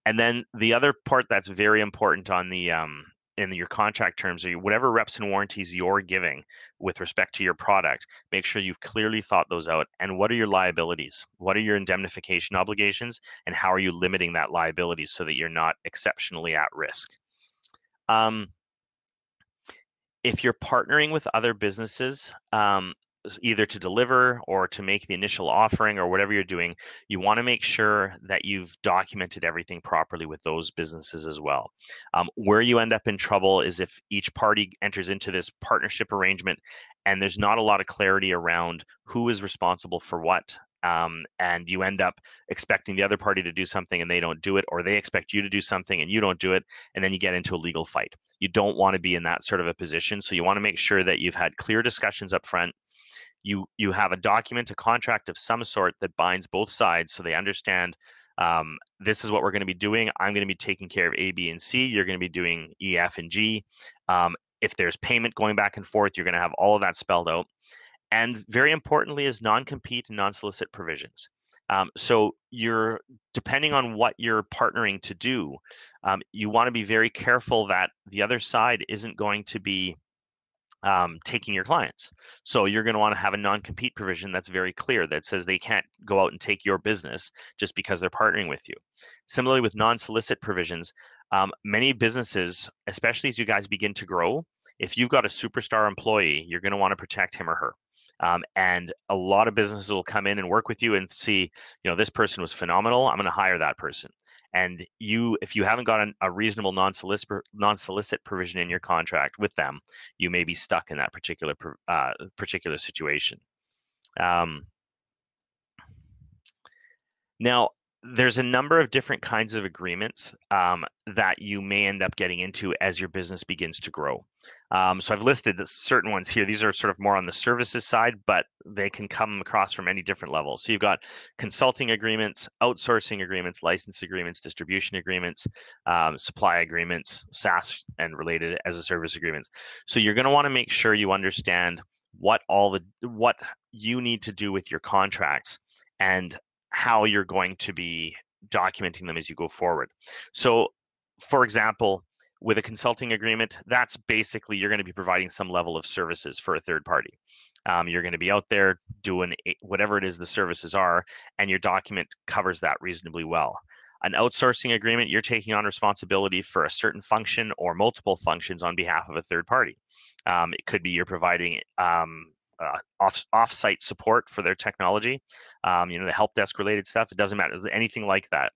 and then the other part that's very important on the um, in your contract terms or whatever reps and warranties you're giving with respect to your product make sure you've clearly thought those out and what are your liabilities? What are your indemnification obligations and how are you limiting that liability so that you're not exceptionally at risk? Um, if you're partnering with other businesses um, either to deliver or to make the initial offering or whatever you're doing, you want to make sure that you've documented everything properly with those businesses as well. Um, where you end up in trouble is if each party enters into this partnership arrangement and there's not a lot of clarity around who is responsible for what. Um, and you end up expecting the other party to do something and they don't do it, or they expect you to do something and you don't do it, and then you get into a legal fight. You don't want to be in that sort of a position. So you want to make sure that you've had clear discussions up front you you have a document, a contract of some sort that binds both sides, so they understand um, this is what we're going to be doing. I'm going to be taking care of A, B, and C. You're going to be doing E, F, and G. Um, if there's payment going back and forth, you're going to have all of that spelled out. And very importantly, is non-compete and non-solicit provisions. Um, so you're depending on what you're partnering to do, um, you want to be very careful that the other side isn't going to be um, taking your clients. So you're going to want to have a non-compete provision that's very clear that says they can't go out and take your business just because they're partnering with you. Similarly, with non-solicit provisions, um, many businesses, especially as you guys begin to grow, if you've got a superstar employee, you're going to want to protect him or her. Um, and a lot of businesses will come in and work with you and see, you know, this person was phenomenal. I'm going to hire that person and you if you haven't got a reasonable non-solicit non-solicit provision in your contract with them you may be stuck in that particular uh, particular situation. Um, now there's a number of different kinds of agreements um, that you may end up getting into as your business begins to grow. Um, so I've listed certain ones here. These are sort of more on the services side, but they can come across from any different levels. So you've got consulting agreements, outsourcing agreements, license agreements, distribution agreements, um, supply agreements, SaaS and related as a service agreements. So you're going to want to make sure you understand what all the what you need to do with your contracts and how you're going to be documenting them as you go forward. So, for example, with a consulting agreement, that's basically you're going to be providing some level of services for a third party. Um, you're going to be out there doing whatever it is the services are, and your document covers that reasonably well. An outsourcing agreement, you're taking on responsibility for a certain function or multiple functions on behalf of a third party. Um, it could be you're providing um, uh, off offsite support for their technology. Um, you know, the help desk related stuff. It doesn't matter anything like that.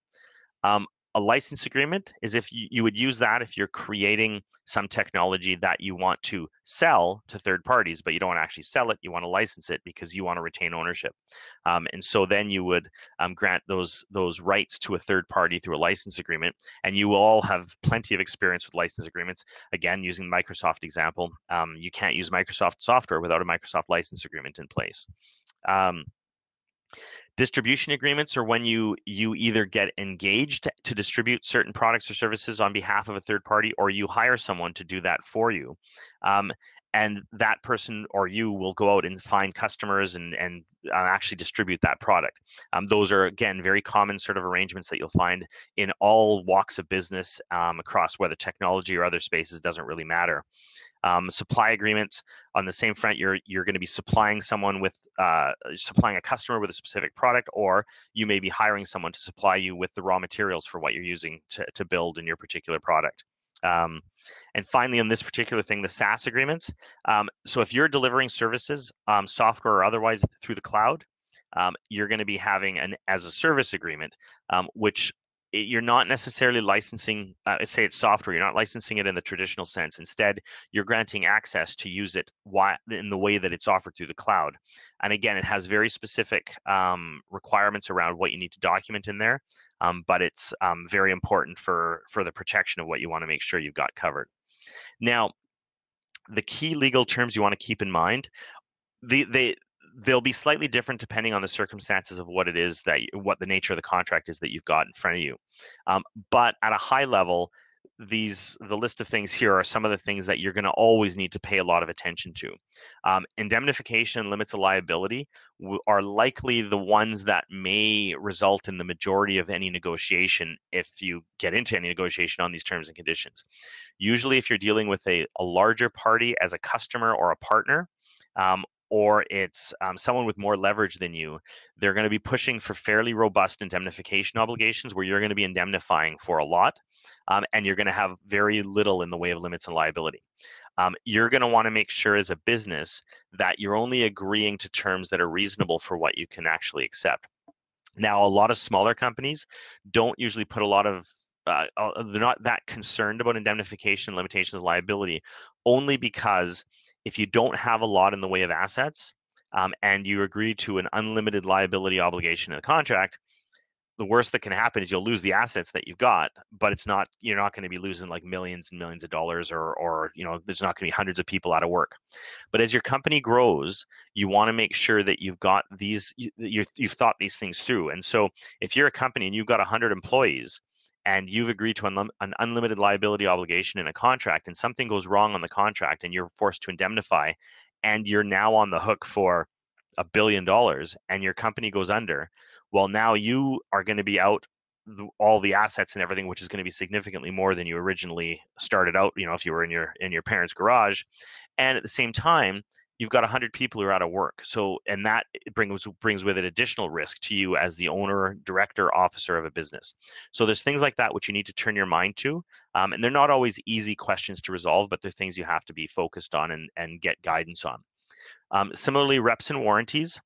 Um, a license agreement is if you, you would use that if you're creating some technology that you want to sell to third parties, but you don't actually sell it. You want to license it because you want to retain ownership. Um, and so then you would um, grant those those rights to a third party through a license agreement. And you will all have plenty of experience with license agreements. Again, using Microsoft example, um, you can't use Microsoft software without a Microsoft license agreement in place. Distribution agreements are when you you either get engaged to distribute certain products or services on behalf of a third party, or you hire someone to do that for you. Um, and that person or you will go out and find customers and and uh, actually distribute that product. Um, those are again very common sort of arrangements that you'll find in all walks of business um, across whether technology or other spaces doesn't really matter. Um, supply agreements on the same front, you're you're going to be supplying someone with uh, supplying a customer with a specific product, or you may be hiring someone to supply you with the raw materials for what you're using to, to build in your particular product. Um, and finally, on this particular thing, the SaaS agreements. Um, so if you're delivering services, um, software or otherwise through the cloud, um, you're going to be having an as a service agreement, um, which you're not necessarily licensing uh, say it's software you're not licensing it in the traditional sense. Instead you're granting access to use it in the way that it's offered through the cloud. And again it has very specific um, requirements around what you need to document in there um, but it's um, very important for for the protection of what you want to make sure you've got covered. Now the key legal terms you want to keep in mind the, they they'll be slightly different depending on the circumstances of what it is that what the nature of the contract is that you've got in front of you. Um, but at a high level, these the list of things here are some of the things that you're going to always need to pay a lot of attention to. Um, indemnification limits of liability are likely the ones that may result in the majority of any negotiation if you get into any negotiation on these terms and conditions. Usually, if you're dealing with a, a larger party as a customer or a partner, um, or it's um, someone with more leverage than you, they're going to be pushing for fairly robust indemnification obligations where you're going to be indemnifying for a lot um, and you're going to have very little in the way of limits and liability. Um, you're going to want to make sure as a business that you're only agreeing to terms that are reasonable for what you can actually accept. Now, a lot of smaller companies don't usually put a lot of uh, uh they're not that concerned about indemnification limitations of liability only because if you don't have a lot in the way of assets um, and you agree to an unlimited liability obligation in the contract, the worst that can happen is you'll lose the assets that you've got, but it's not you're not going to be losing like millions and millions of dollars or or you know there's not going to be hundreds of people out of work. But as your company grows, you want to make sure that you've got these you, you've thought these things through. And so if you're a company and you've got 100 employees, and you've agreed to an, unlimited liability obligation in a contract and something goes wrong on the contract and you're forced to indemnify and you're now on the hook for a billion dollars and your company goes under well now you are going to be out all the assets and everything which is going to be significantly more than you originally started out you know if you were in your in your parents garage and at the same time you've got 100 people who are out of work. So and that brings brings with it additional risk to you as the owner director officer of a business. So there's things like that which you need to turn your mind to um, and they're not always easy questions to resolve but they're things you have to be focused on and, and get guidance on. Um, similarly reps and warranties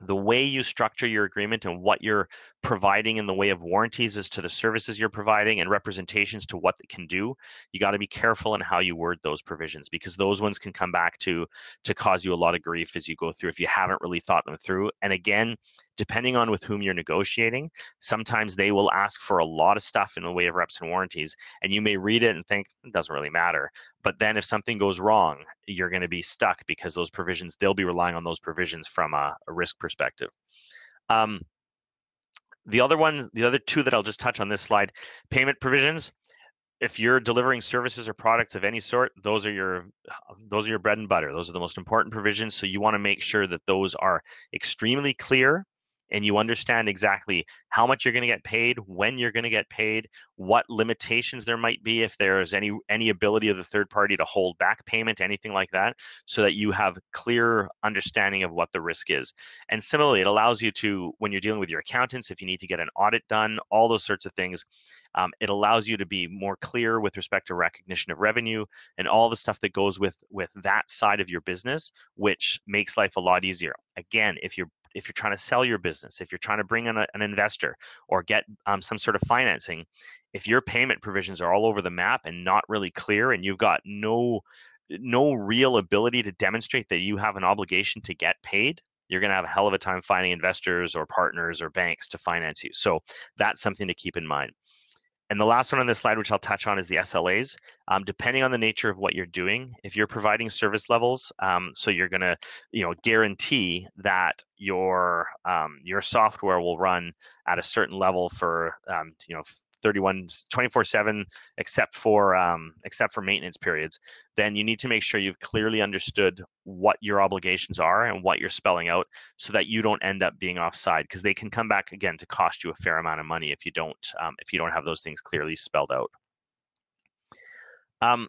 the way you structure your agreement and what you're providing in the way of warranties as to the services you're providing and representations to what it can do you got to be careful in how you word those provisions because those ones can come back to to cause you a lot of grief as you go through if you haven't really thought them through. And again depending on with whom you're negotiating sometimes they will ask for a lot of stuff in the way of reps and warranties and you may read it and think it doesn't really matter but then if something goes wrong you're going to be stuck because those provisions they'll be relying on those provisions from a, a risk perspective. Um, the other one the other two that i'll just touch on this slide payment provisions. If you're delivering services or products of any sort those are your those are your bread and butter. Those are the most important provisions so you want to make sure that those are extremely clear and you understand exactly how much you're going to get paid, when you're going to get paid, what limitations there might be if there's any any ability of the third party to hold back payment, anything like that, so that you have clear understanding of what the risk is. And similarly, it allows you to when you're dealing with your accountants, if you need to get an audit done, all those sorts of things, um, it allows you to be more clear with respect to recognition of revenue and all the stuff that goes with with that side of your business, which makes life a lot easier. Again, if you're if you're trying to sell your business, if you're trying to bring in a, an investor or get um, some sort of financing, if your payment provisions are all over the map and not really clear, and you've got no no real ability to demonstrate that you have an obligation to get paid, you're going to have a hell of a time finding investors or partners or banks to finance you. So that's something to keep in mind. And the last one on this slide, which I'll touch on, is the SLAs. Um, depending on the nature of what you're doing, if you're providing service levels, um, so you're going to, you know, guarantee that your um, your software will run at a certain level for, um, you know, 31 24 7 except for um, except for maintenance periods then you need to make sure you've clearly understood what your obligations are and what you're spelling out so that you don't end up being offside because they can come back again to cost you a fair amount of money if you don't um, if you don't have those things clearly spelled out. Um,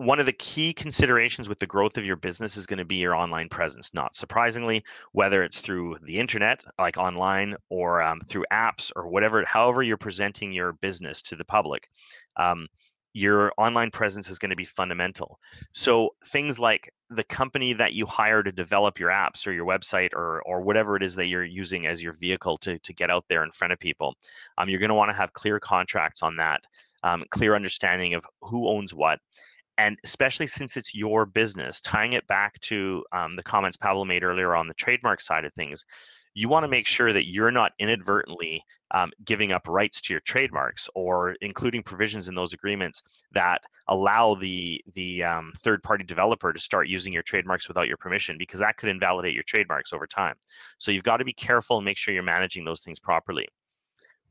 one of the key considerations with the growth of your business is going to be your online presence. Not surprisingly, whether it's through the internet, like online, or um, through apps, or whatever, however you're presenting your business to the public, um, your online presence is going to be fundamental. So things like the company that you hire to develop your apps or your website or or whatever it is that you're using as your vehicle to to get out there in front of people, um, you're going to want to have clear contracts on that. Um, clear understanding of who owns what and especially since it's your business, tying it back to um, the comments Pablo made earlier on the trademark side of things, you want to make sure that you're not inadvertently um, giving up rights to your trademarks or including provisions in those agreements that allow the the um, third party developer to start using your trademarks without your permission because that could invalidate your trademarks over time. So you've got to be careful and make sure you're managing those things properly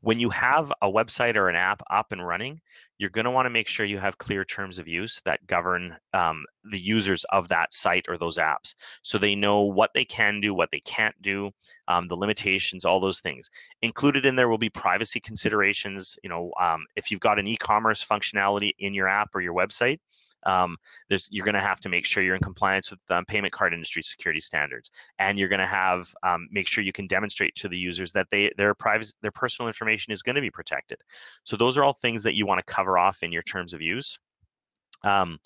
when you have a website or an app up and running, you're going to want to make sure you have clear terms of use that govern um, the users of that site or those apps so they know what they can do, what they can't do, um, the limitations, all those things. Included in there will be privacy considerations. You know, um, if you've got an e commerce functionality in your app or your website, um, there's you're going to have to make sure you're in compliance with um, payment card industry security standards, and you're going to have um, make sure you can demonstrate to the users that they their private their personal information is going to be protected. So those are all things that you want to cover off in your terms of use. Um,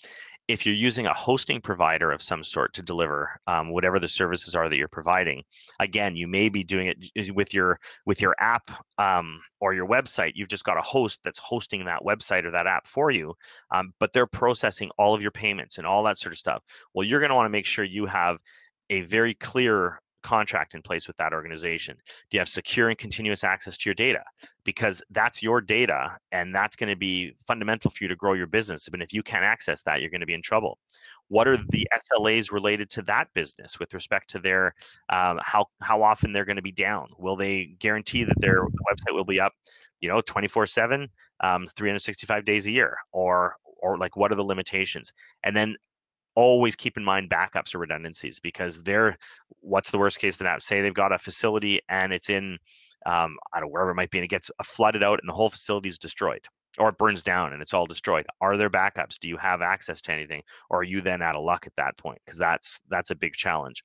if you're using a hosting provider of some sort to deliver um, whatever the services are that you're providing again you may be doing it with your with your app um, or your website. You've just got a host that's hosting that website or that app for you um, but they're processing all of your payments and all that sort of stuff. Well you're going to want to make sure you have a very clear contract in place with that organization? Do you have secure and continuous access to your data? Because that's your data and that's going to be fundamental for you to grow your business. But if you can't access that, you're going to be in trouble. What are the SLAs related to that business with respect to their um, how how often they're going to be down? Will they guarantee that their website will be up, you know, 24 seven, um, 365 days a year, or or like what are the limitations? And then always keep in mind backups or redundancies because they're what's the worst case that say they've got a facility and it's in um, I don't know wherever it might be and it gets flooded out and the whole facility is destroyed or it burns down and it's all destroyed. Are there backups? Do you have access to anything? Or are you then out of luck at that point? Because that's that's a big challenge.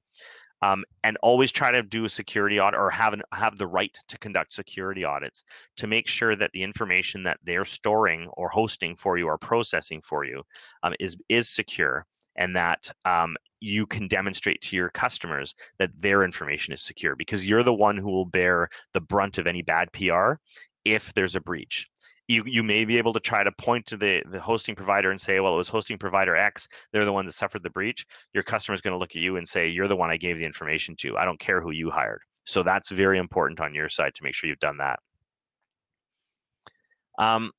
Um, and always try to do a security audit or have an, have the right to conduct security audits to make sure that the information that they're storing or hosting for you or processing for you um, is is secure and that um, you can demonstrate to your customers that their information is secure because you're the one who will bear the brunt of any bad PR if there's a breach. You, you may be able to try to point to the, the hosting provider and say, well, it was hosting provider X. They're the one that suffered the breach. Your customer is going to look at you and say, you're the one I gave the information to. I don't care who you hired. So that's very important on your side to make sure you've done that. Um,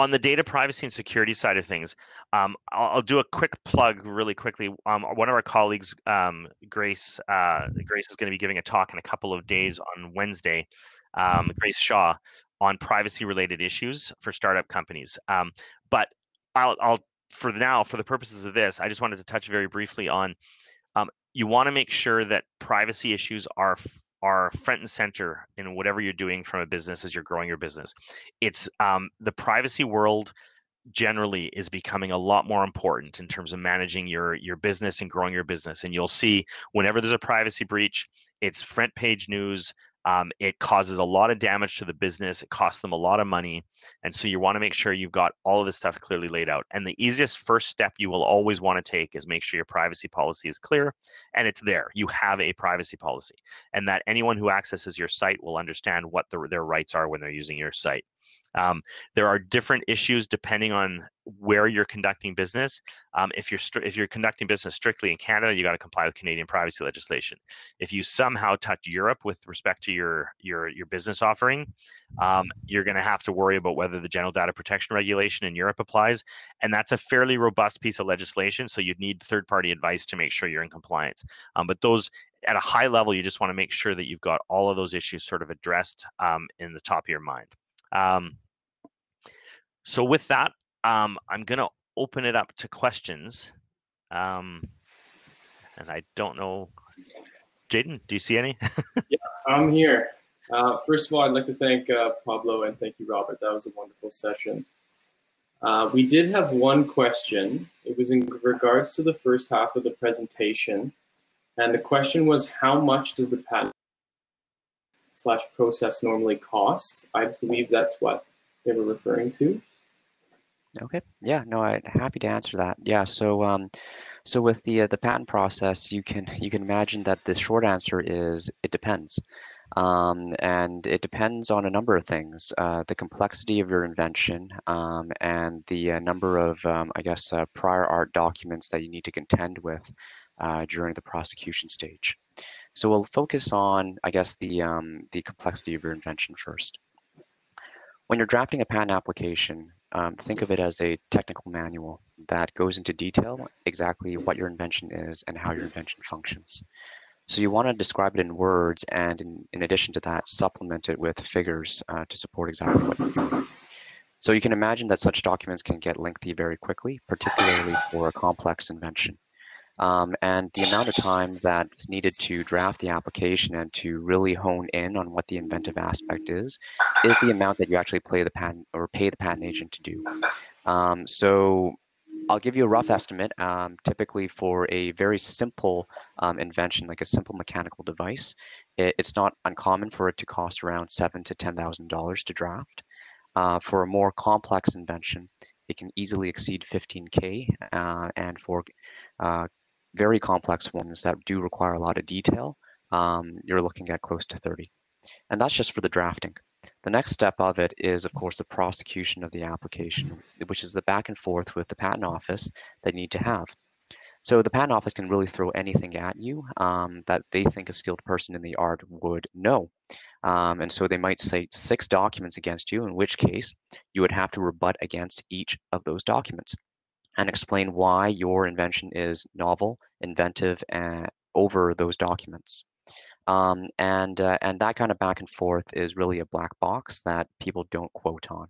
on the data privacy and security side of things, um, I'll, I'll, do a quick plug really quickly. Um, one of our colleagues, um, Grace, uh, Grace is going to be giving a talk in a couple of days on Wednesday. Um, Grace Shaw on privacy-related issues for startup companies. Um, but I'll, I'll, for now, for the purposes of this, I just wanted to touch very briefly on. Um, you want to make sure that privacy issues are are front and center in whatever you're doing from a business as you're growing your business. It's um, the privacy world generally is becoming a lot more important in terms of managing your your business and growing your business and you'll see whenever there's a privacy breach it's front page news um, it causes a lot of damage to the business. It costs them a lot of money. And so you want to make sure you've got all of this stuff clearly laid out. And the easiest first step you will always want to take is make sure your privacy policy is clear and it's there. You have a privacy policy, and that anyone who accesses your site will understand what the, their rights are when they're using your site. Um, there are different issues depending on where you're conducting business. Um, if you're if you're conducting business strictly in Canada, you got to comply with Canadian privacy legislation. If you somehow touch Europe with respect to your your your business offering, um, you're going to have to worry about whether the General Data Protection Regulation in Europe applies, and that's a fairly robust piece of legislation. So you'd need third-party advice to make sure you're in compliance. Um, but those at a high level, you just want to make sure that you've got all of those issues sort of addressed um, in the top of your mind. Um, so with that, um, I'm going to open it up to questions. Um, and I don't know, Jaden, do you see any? yeah, I'm here. Uh, first of all, I'd like to thank uh, Pablo and thank you, Robert. That was a wonderful session. Uh, we did have one question. It was in regards to the first half of the presentation. And the question was, how much does the patent slash process normally cost? I believe that's what they were referring to. Okay. Yeah. No, I'm happy to answer that. Yeah. So, um, so with the uh, the patent process, you can you can imagine that the short answer is it depends, um, and it depends on a number of things: uh, the complexity of your invention, um, and the uh, number of um, I guess uh, prior art documents that you need to contend with uh, during the prosecution stage. So we'll focus on I guess the um, the complexity of your invention first. When you're drafting a patent application, um, think of it as a technical manual that goes into detail exactly what your invention is and how your invention functions. So you want to describe it in words and in, in addition to that, supplement it with figures uh, to support exactly what you're doing. So you can imagine that such documents can get lengthy very quickly, particularly for a complex invention. Um, and the amount of time that's needed to draft the application and to really hone in on what the inventive aspect is, is the amount that you actually play the patent or pay the patent agent to do. Um, so I'll give you a rough estimate. Um, typically, for a very simple um, invention, like a simple mechanical device, it, it's not uncommon for it to cost around seven to ten thousand dollars to draft. Uh, for a more complex invention, it can easily exceed 15k, uh, and for uh, very complex ones that do require a lot of detail, um, you're looking at close to 30. And that's just for the drafting. The next step of it is, of course, the prosecution of the application, which is the back and forth with the patent office that you need to have. So the patent office can really throw anything at you um, that they think a skilled person in the art would know. Um, and so they might cite six documents against you, in which case you would have to rebut against each of those documents and explain why your invention is novel, inventive, and over those documents. Um, and uh, and that kind of back and forth is really a black box that people don't quote on.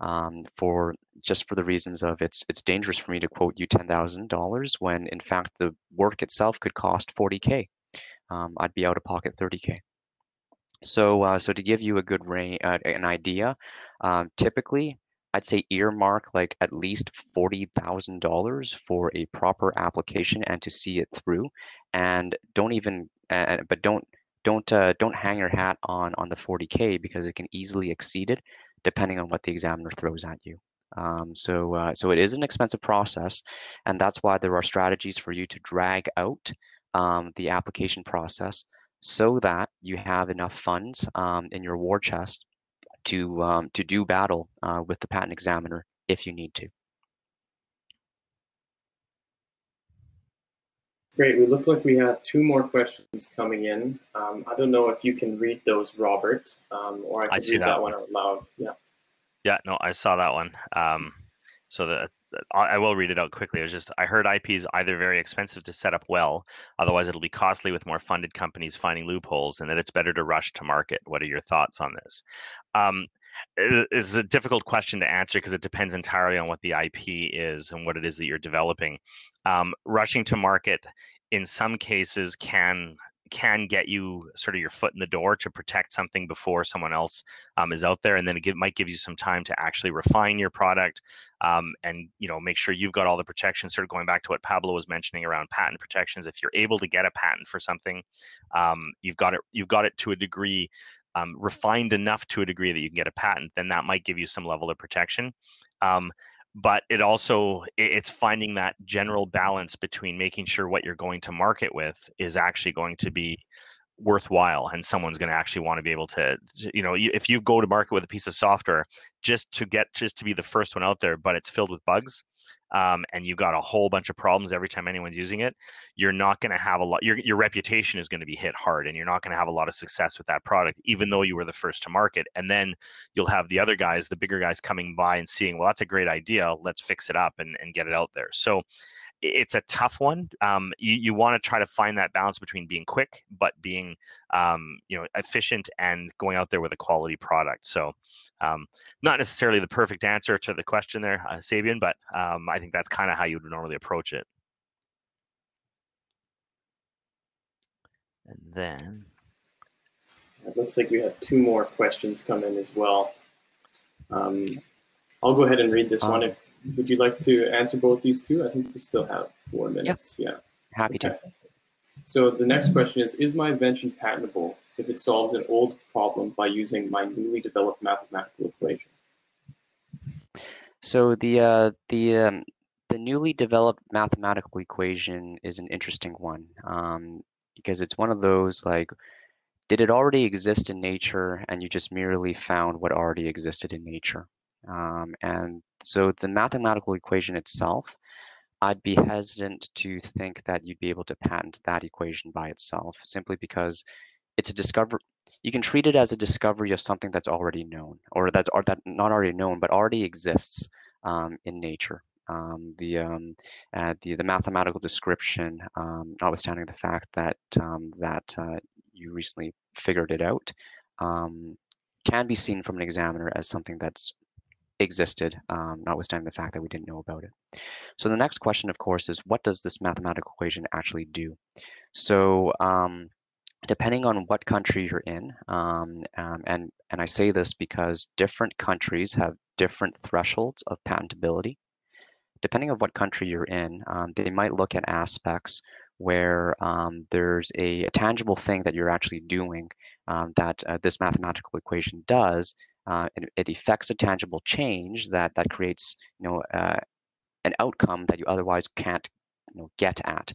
Um, for just for the reasons of it's it's dangerous for me to quote you ten thousand dollars when in fact the work itself could cost forty k. Um, I'd be out of pocket thirty k. So uh, so to give you a good range, uh, an idea, um, typically I'd say earmark like at least $40,000 for a proper application and to see it through. And don't even, uh, but don't, don't, uh, don't hang your hat on, on the 40K because it can easily exceed it depending on what the examiner throws at you. Um, so, uh, so it is an expensive process, and that's why there are strategies for you to drag out um, the application process so that you have enough funds um, in your war chest to um, to do battle uh, with the patent examiner if you need to. Great. We look like we have two more questions coming in. Um, I don't know if you can read those, Robert, um, or I can I read that, that one out loud. Yeah. Yeah. No, I saw that one. Um, so the I will read it out quickly. It was just I heard IP is either very expensive to set up well, otherwise it'll be costly with more funded companies finding loopholes, and that it's better to rush to market. What are your thoughts on this? Um, it's a difficult question to answer because it depends entirely on what the IP is and what it is that you're developing. Um, rushing to market in some cases can can get you sort of your foot in the door to protect something before someone else um, is out there and then it give, might give you some time to actually refine your product um, and you know make sure you've got all the protections sort of going back to what pablo was mentioning around patent protections if you're able to get a patent for something um, you've got it you've got it to a degree um, refined enough to a degree that you can get a patent then that might give you some level of protection um, but it also it's finding that general balance between making sure what you're going to market with is actually going to be worthwhile and someone's going to actually want to be able to you know if you go to market with a piece of software just to get just to be the first one out there but it's filled with bugs um, and you've got a whole bunch of problems every time anyone's using it, you're not going to have a lot. Your your reputation is going to be hit hard, and you're not going to have a lot of success with that product, even though you were the first to market. And then you'll have the other guys, the bigger guys, coming by and seeing, well, that's a great idea. Let's fix it up and and get it out there. So it's a tough one. Um, you you want to try to find that balance between being quick but being um, you know efficient and going out there with a quality product. So um, not necessarily the perfect answer to the question there, uh, Sabian, but um, I think that's kind of how you would normally approach it. And then it looks like we have two more questions come in as well. Um, I'll go ahead and read this um, one. If, would you like to answer both these two? I think we still have four minutes. Yeah. Happy okay. to. So the next question is, is my invention patentable if it solves an old problem by using my newly developed mathematical equation? So the uh, the um, the newly developed mathematical equation is an interesting one um, because it's one of those like did it already exist in nature and you just merely found what already existed in nature? Um, and so the mathematical equation itself, I'd be hesitant to think that you'd be able to patent that equation by itself, simply because it's a discovery. You can treat it as a discovery of something that's already known, or that's or that not already known, but already exists um, in nature. Um, the, um, uh, the the mathematical description, um, notwithstanding the fact that um, that uh, you recently figured it out, um, can be seen from an examiner as something that's existed, um, notwithstanding the fact that we didn't know about it. So the next question, of course, is what does this mathematical equation actually do? So um, depending on what country you're in, um, um, and, and I say this because different countries have different thresholds of patentability. Depending on what country you're in, um, they might look at aspects where um, there's a, a, tangible thing that you're actually doing that uh, this mathematical equation does. Uh, it, it affects a tangible change that that creates you know uh, an outcome that you otherwise can't you know get at.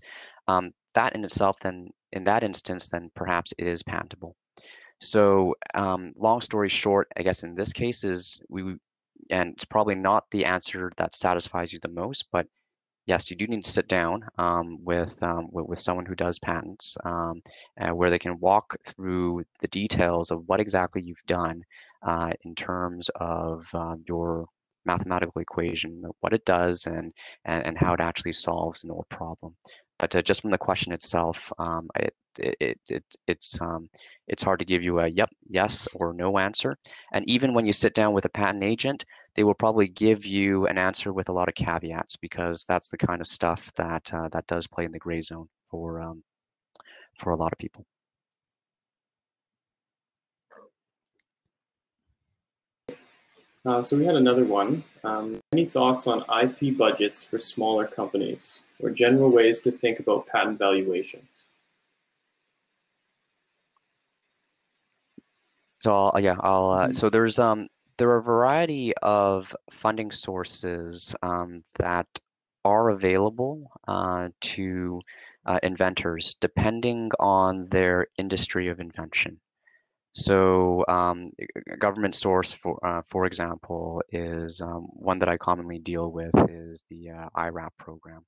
Um, that in itself, then in that instance, then perhaps it is patentable. So um, long story short, I guess in this case is we, and it's probably not the answer that satisfies you the most, but yes, you do need to sit down um, with, um, with, with someone who does patents, um, uh, where they can walk through the details of what exactly you've done uh, in terms of uh, your mathematical equation, what it does, and, and and how it actually solves an old problem. But uh, just from the question itself, um, it, it, it, it's um, it's hard to give you a yep, yes, or no answer. And even when you sit down with a patent agent, they will probably give you an answer with a lot of caveats because that's the kind of stuff that uh, that does play in the gray zone for um, for a lot of people. Uh, so we had another one. Um, any thoughts on IP budgets for smaller companies or general ways to think about patent valuations? So I'll, yeah, I'll. Uh, mm-hmm. so there's um there are a variety of funding sources um, that are available uh, to uh, inventors depending on their industry of invention. So um, government source, for uh, for example, is um, one that I commonly deal with is the uh, IRAP program.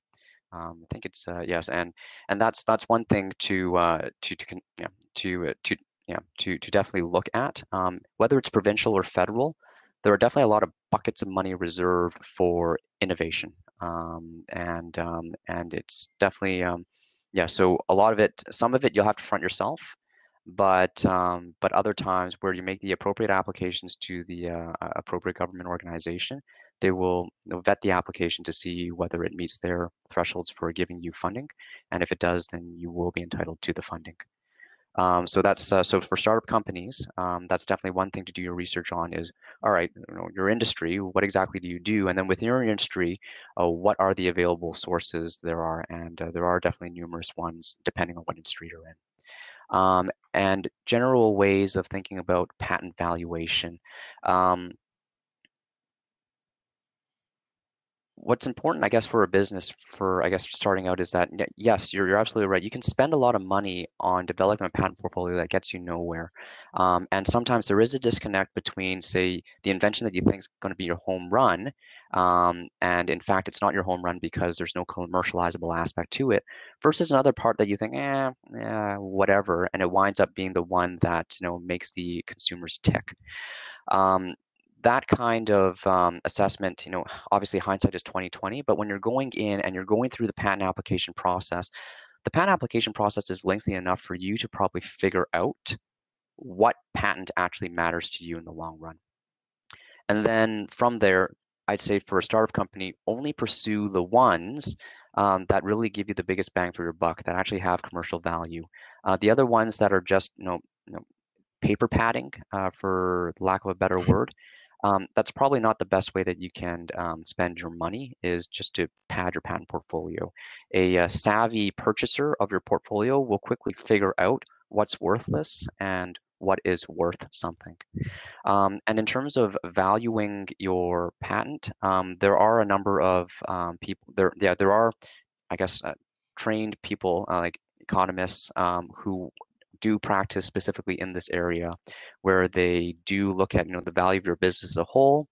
Um, I think it's uh, yes, and and that's that's one thing to uh, to to yeah, to uh, to yeah to to definitely look at um, whether it's provincial or federal there are definitely a lot of buckets of money reserved for innovation, um, and um, and it's definitely yeah. So a lot of it, some of it, you'll have to front yourself, but um, but other times where you make the appropriate applications to the uh, appropriate government organization, they will vet the application to see whether it meets their thresholds for giving you funding, and if it does, then you will be entitled to the funding. Um, so that's uh, so for startup companies, um, that's definitely one thing to do your research on. Is all right, you know, your industry. What exactly do you do? And then within your industry, uh, what are the available sources there are? And uh, there are definitely numerous ones depending on what industry you're in. Um, and general ways of thinking about patent valuation. Um, what's important, I guess, for a business, for I guess starting out, is that yes, you're you're absolutely right. You can spend a lot of money on developing a patent portfolio that gets you nowhere, um, and sometimes there is a disconnect between, say, the invention that you think is going to be your home run, um, and in fact, it's not your home run because there's no commercializable aspect to it, versus another part that you think, eh, whatever, and it winds up being the one that you know makes the consumers tick. Um, that kind of um, assessment, you know, obviously hindsight is 2020, but when you're going in and you're going through the patent application process, the patent application process is lengthy enough for you to probably figure out what patent actually matters to you in the long run. And then from there, I'd say for a startup company, only pursue the ones um, that really give you the biggest bang for your buck, that actually have commercial value. Uh, the other ones that are just, you know, you know paper padding, uh, for lack of a better word, um, that's probably not the best way that you can um, spend your money is just to pad your patent portfolio. A, a, uh, savvy purchaser of your portfolio will quickly figure out what's worthless and what is worth something. Um, and in terms of valuing your patent, um, there are a number of um, people there. Yeah, there are, I guess, uh, trained people uh, like economists um, who do practice specifically in this area, where they do look at you know the value of your business as a whole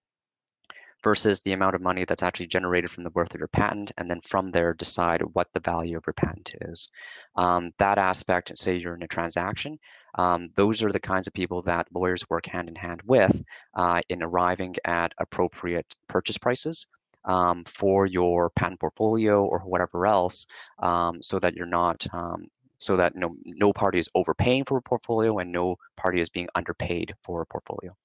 versus the amount of money that's actually generated from the worth of your patent, and then from there decide what the value of your patent is. Um, that aspect, say you're in a transaction, um, those are the kinds of people that lawyers work hand in hand with uh, in arriving at appropriate purchase prices. Um, for your patent portfolio or whatever else, um, so that you're not, um, so that no no party is overpaying for a portfolio and no party is being underpaid for a portfolio.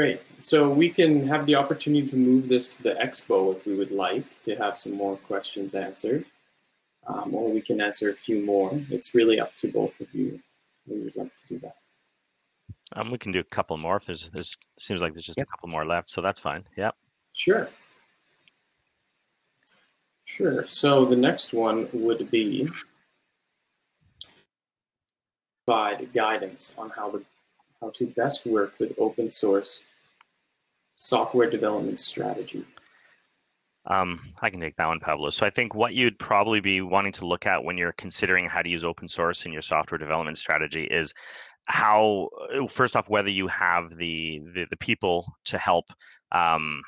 Great. So we can have the opportunity to move this to the expo if we would like to have some more questions answered. Um, or we can answer a few more. It's really up to both of you we would like to do that. Um, we can do a couple more if there's, there's seems like there's just yep. a couple more left, so that's fine. Yep. Sure. Sure. So the next one would be provide guidance on how the how to best work with open source software development strategy? Um, I can take that one, Pablo. So I think what you'd probably be wanting to look at when you're considering how to use open source in your software development strategy is how, first off, whether you have the the, the people to help um,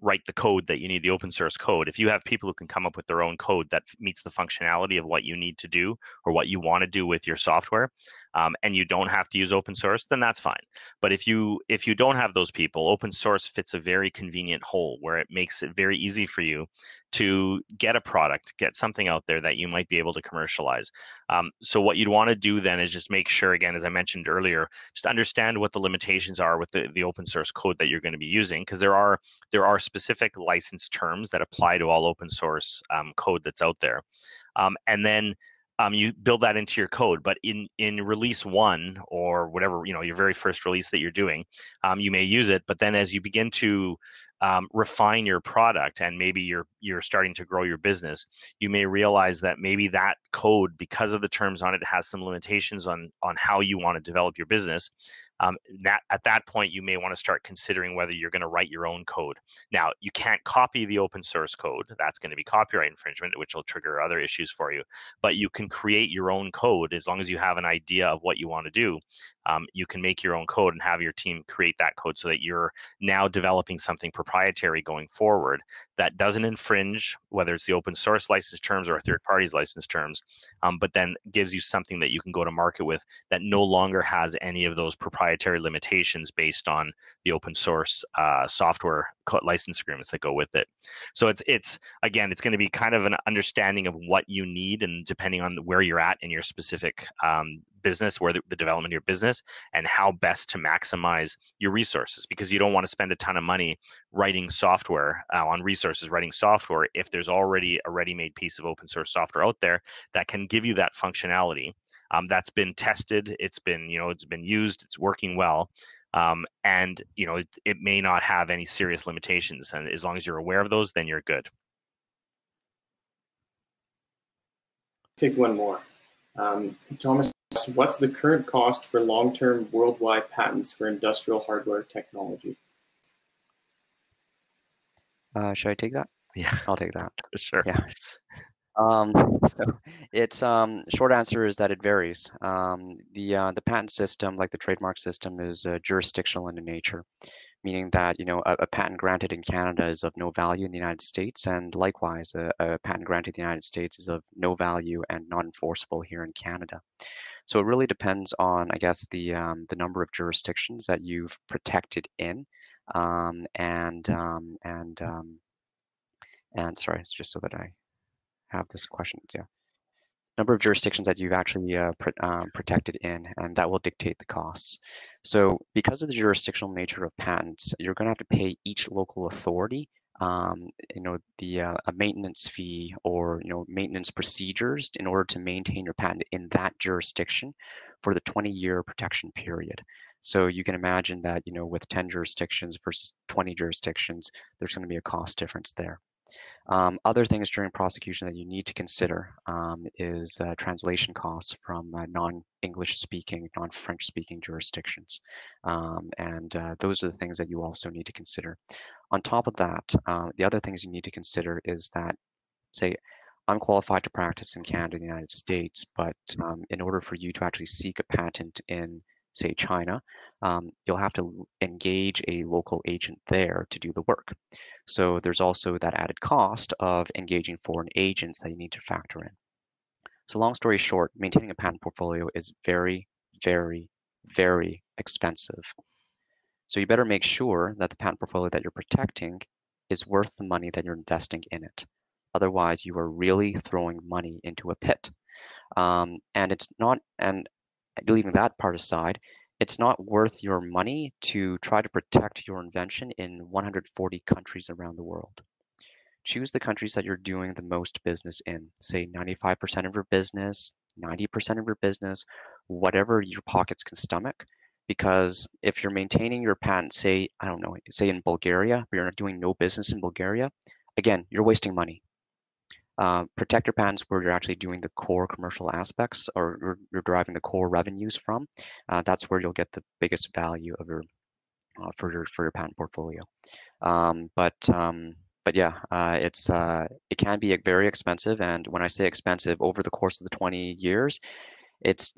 write the code that you need, the open source code. If you have people who can come up with their own code that meets the functionality of what you need to do or what you want to do with your software, um, and you don't have to use open source, then that's fine. But if you if you don't have those people, open source fits a very convenient hole where it makes it very easy for you to get a product, get something out there that you might be able to commercialize. Um, so what you'd want to do then is just make sure, again, as I mentioned earlier, just understand what the limitations are with the, the open source code that you're going to be using, because there are there are specific license terms that apply to all open source um, code that's out there. Um, and then um, you build that into your code. But in in release one or whatever you know your very first release that you're doing, um, you may use it. But then as you begin to um, refine your product and maybe you're you're starting to grow your business, you may realize that maybe that code, because of the terms on it, has some limitations on on how you want to develop your business um, that at that point you may want to start considering whether you're going to write your own code. Now you can't copy the open source code that's going to be copyright infringement which will trigger other issues for you but you can create your own code as long as you have an idea of what you want to do um, you can make your own code and have your team create that code so that you're now developing something proprietary going forward that doesn't infringe whether it's the open source license terms or a third party's license terms um, but then gives you something that you can go to market with that no longer has any of those proprietary limitations based on the open source uh, software license agreements that go with it. So it's it's again it's going to be kind of an understanding of what you need and depending on where you're at in your specific um, business, where the, the, development of your business, and how best to maximize your resources. Because you don't want to spend a ton of money writing software uh, on resources, writing software if there's already a ready-made piece of open source software out there that can give you that functionality. Um, that's been tested. It's been you know it's been used. It's working well. Um, and you know it, it may not have any serious limitations and as long as you're aware of those then you're good take one more um, thomas what's the current cost for long-term worldwide patents for industrial hardware technology? Uh, should I take that? Yeah, I'll take that. sure. Yeah. Um, so it's um, short answer is that it varies. Um, the uh, the patent system, like the trademark system, is uh, jurisdictional in nature. Meaning that you know a, a, patent granted in Canada is of no value in the United States, and likewise, a, a patent granted in the United States is of no value and not enforceable here in Canada. So it really depends on, I guess, the um, the number of jurisdictions that you've protected in, um, and um, and um, and sorry, it's just so that I have this question. Yeah number of jurisdictions that you've actually uh, pr um, protected in, and that will dictate the costs. So because of the jurisdictional nature of patents, you're going to have to pay each local authority um, you know, the uh, a maintenance fee or you know maintenance procedures in order to maintain your patent in that jurisdiction for the 20-year protection period. So you can imagine that you know with 10 jurisdictions versus 20 jurisdictions, there's going to be a cost difference there. Um, other things during prosecution that you need to consider um, is uh, translation costs from uh, non-English speaking, non-French speaking jurisdictions. Um, and uh, those are the things that you also need to consider. On top of that, uh, the other things you need to consider is that, say, I'm qualified to practice in Canada and the United States, but um, in order for you to actually seek a patent in say China, um, you'll have to engage a local agent there to do the work. So there's also that added cost of engaging foreign agents that you need to factor in. So long story short, maintaining a patent portfolio is very, very, very expensive. So you better make sure that the patent portfolio that you're protecting is worth the money that you're investing in it. Otherwise, you are really throwing money into a pit. Um, and it's not, and leaving that part aside, it's not worth your money to try to protect your invention in 140 countries around the world. Choose the countries that you're doing the most business in. Say 95% of your business, 90% of your business, whatever your pockets can stomach. Because if you're maintaining your patent, say, I don't know, say in Bulgaria, but you're doing no business in Bulgaria, again, you're wasting money. Uh, protect your patents where you're actually doing the core commercial aspects or you're, you're deriving the core revenues from. Uh, that's where you'll get the biggest value of your uh, for your for your patent portfolio. Um, but um, but yeah, uh, it's uh, it can be very expensive. And when I say expensive, over the course of the 20 years, it's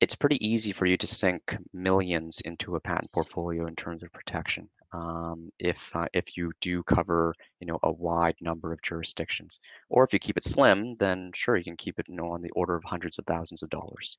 it's pretty easy for you to sink millions into a patent portfolio in terms of protection um, if uh, if you do cover you know a wide number of jurisdictions. Or if you keep it slim, then sure you can keep it you know on the order of hundreds of thousands of dollars.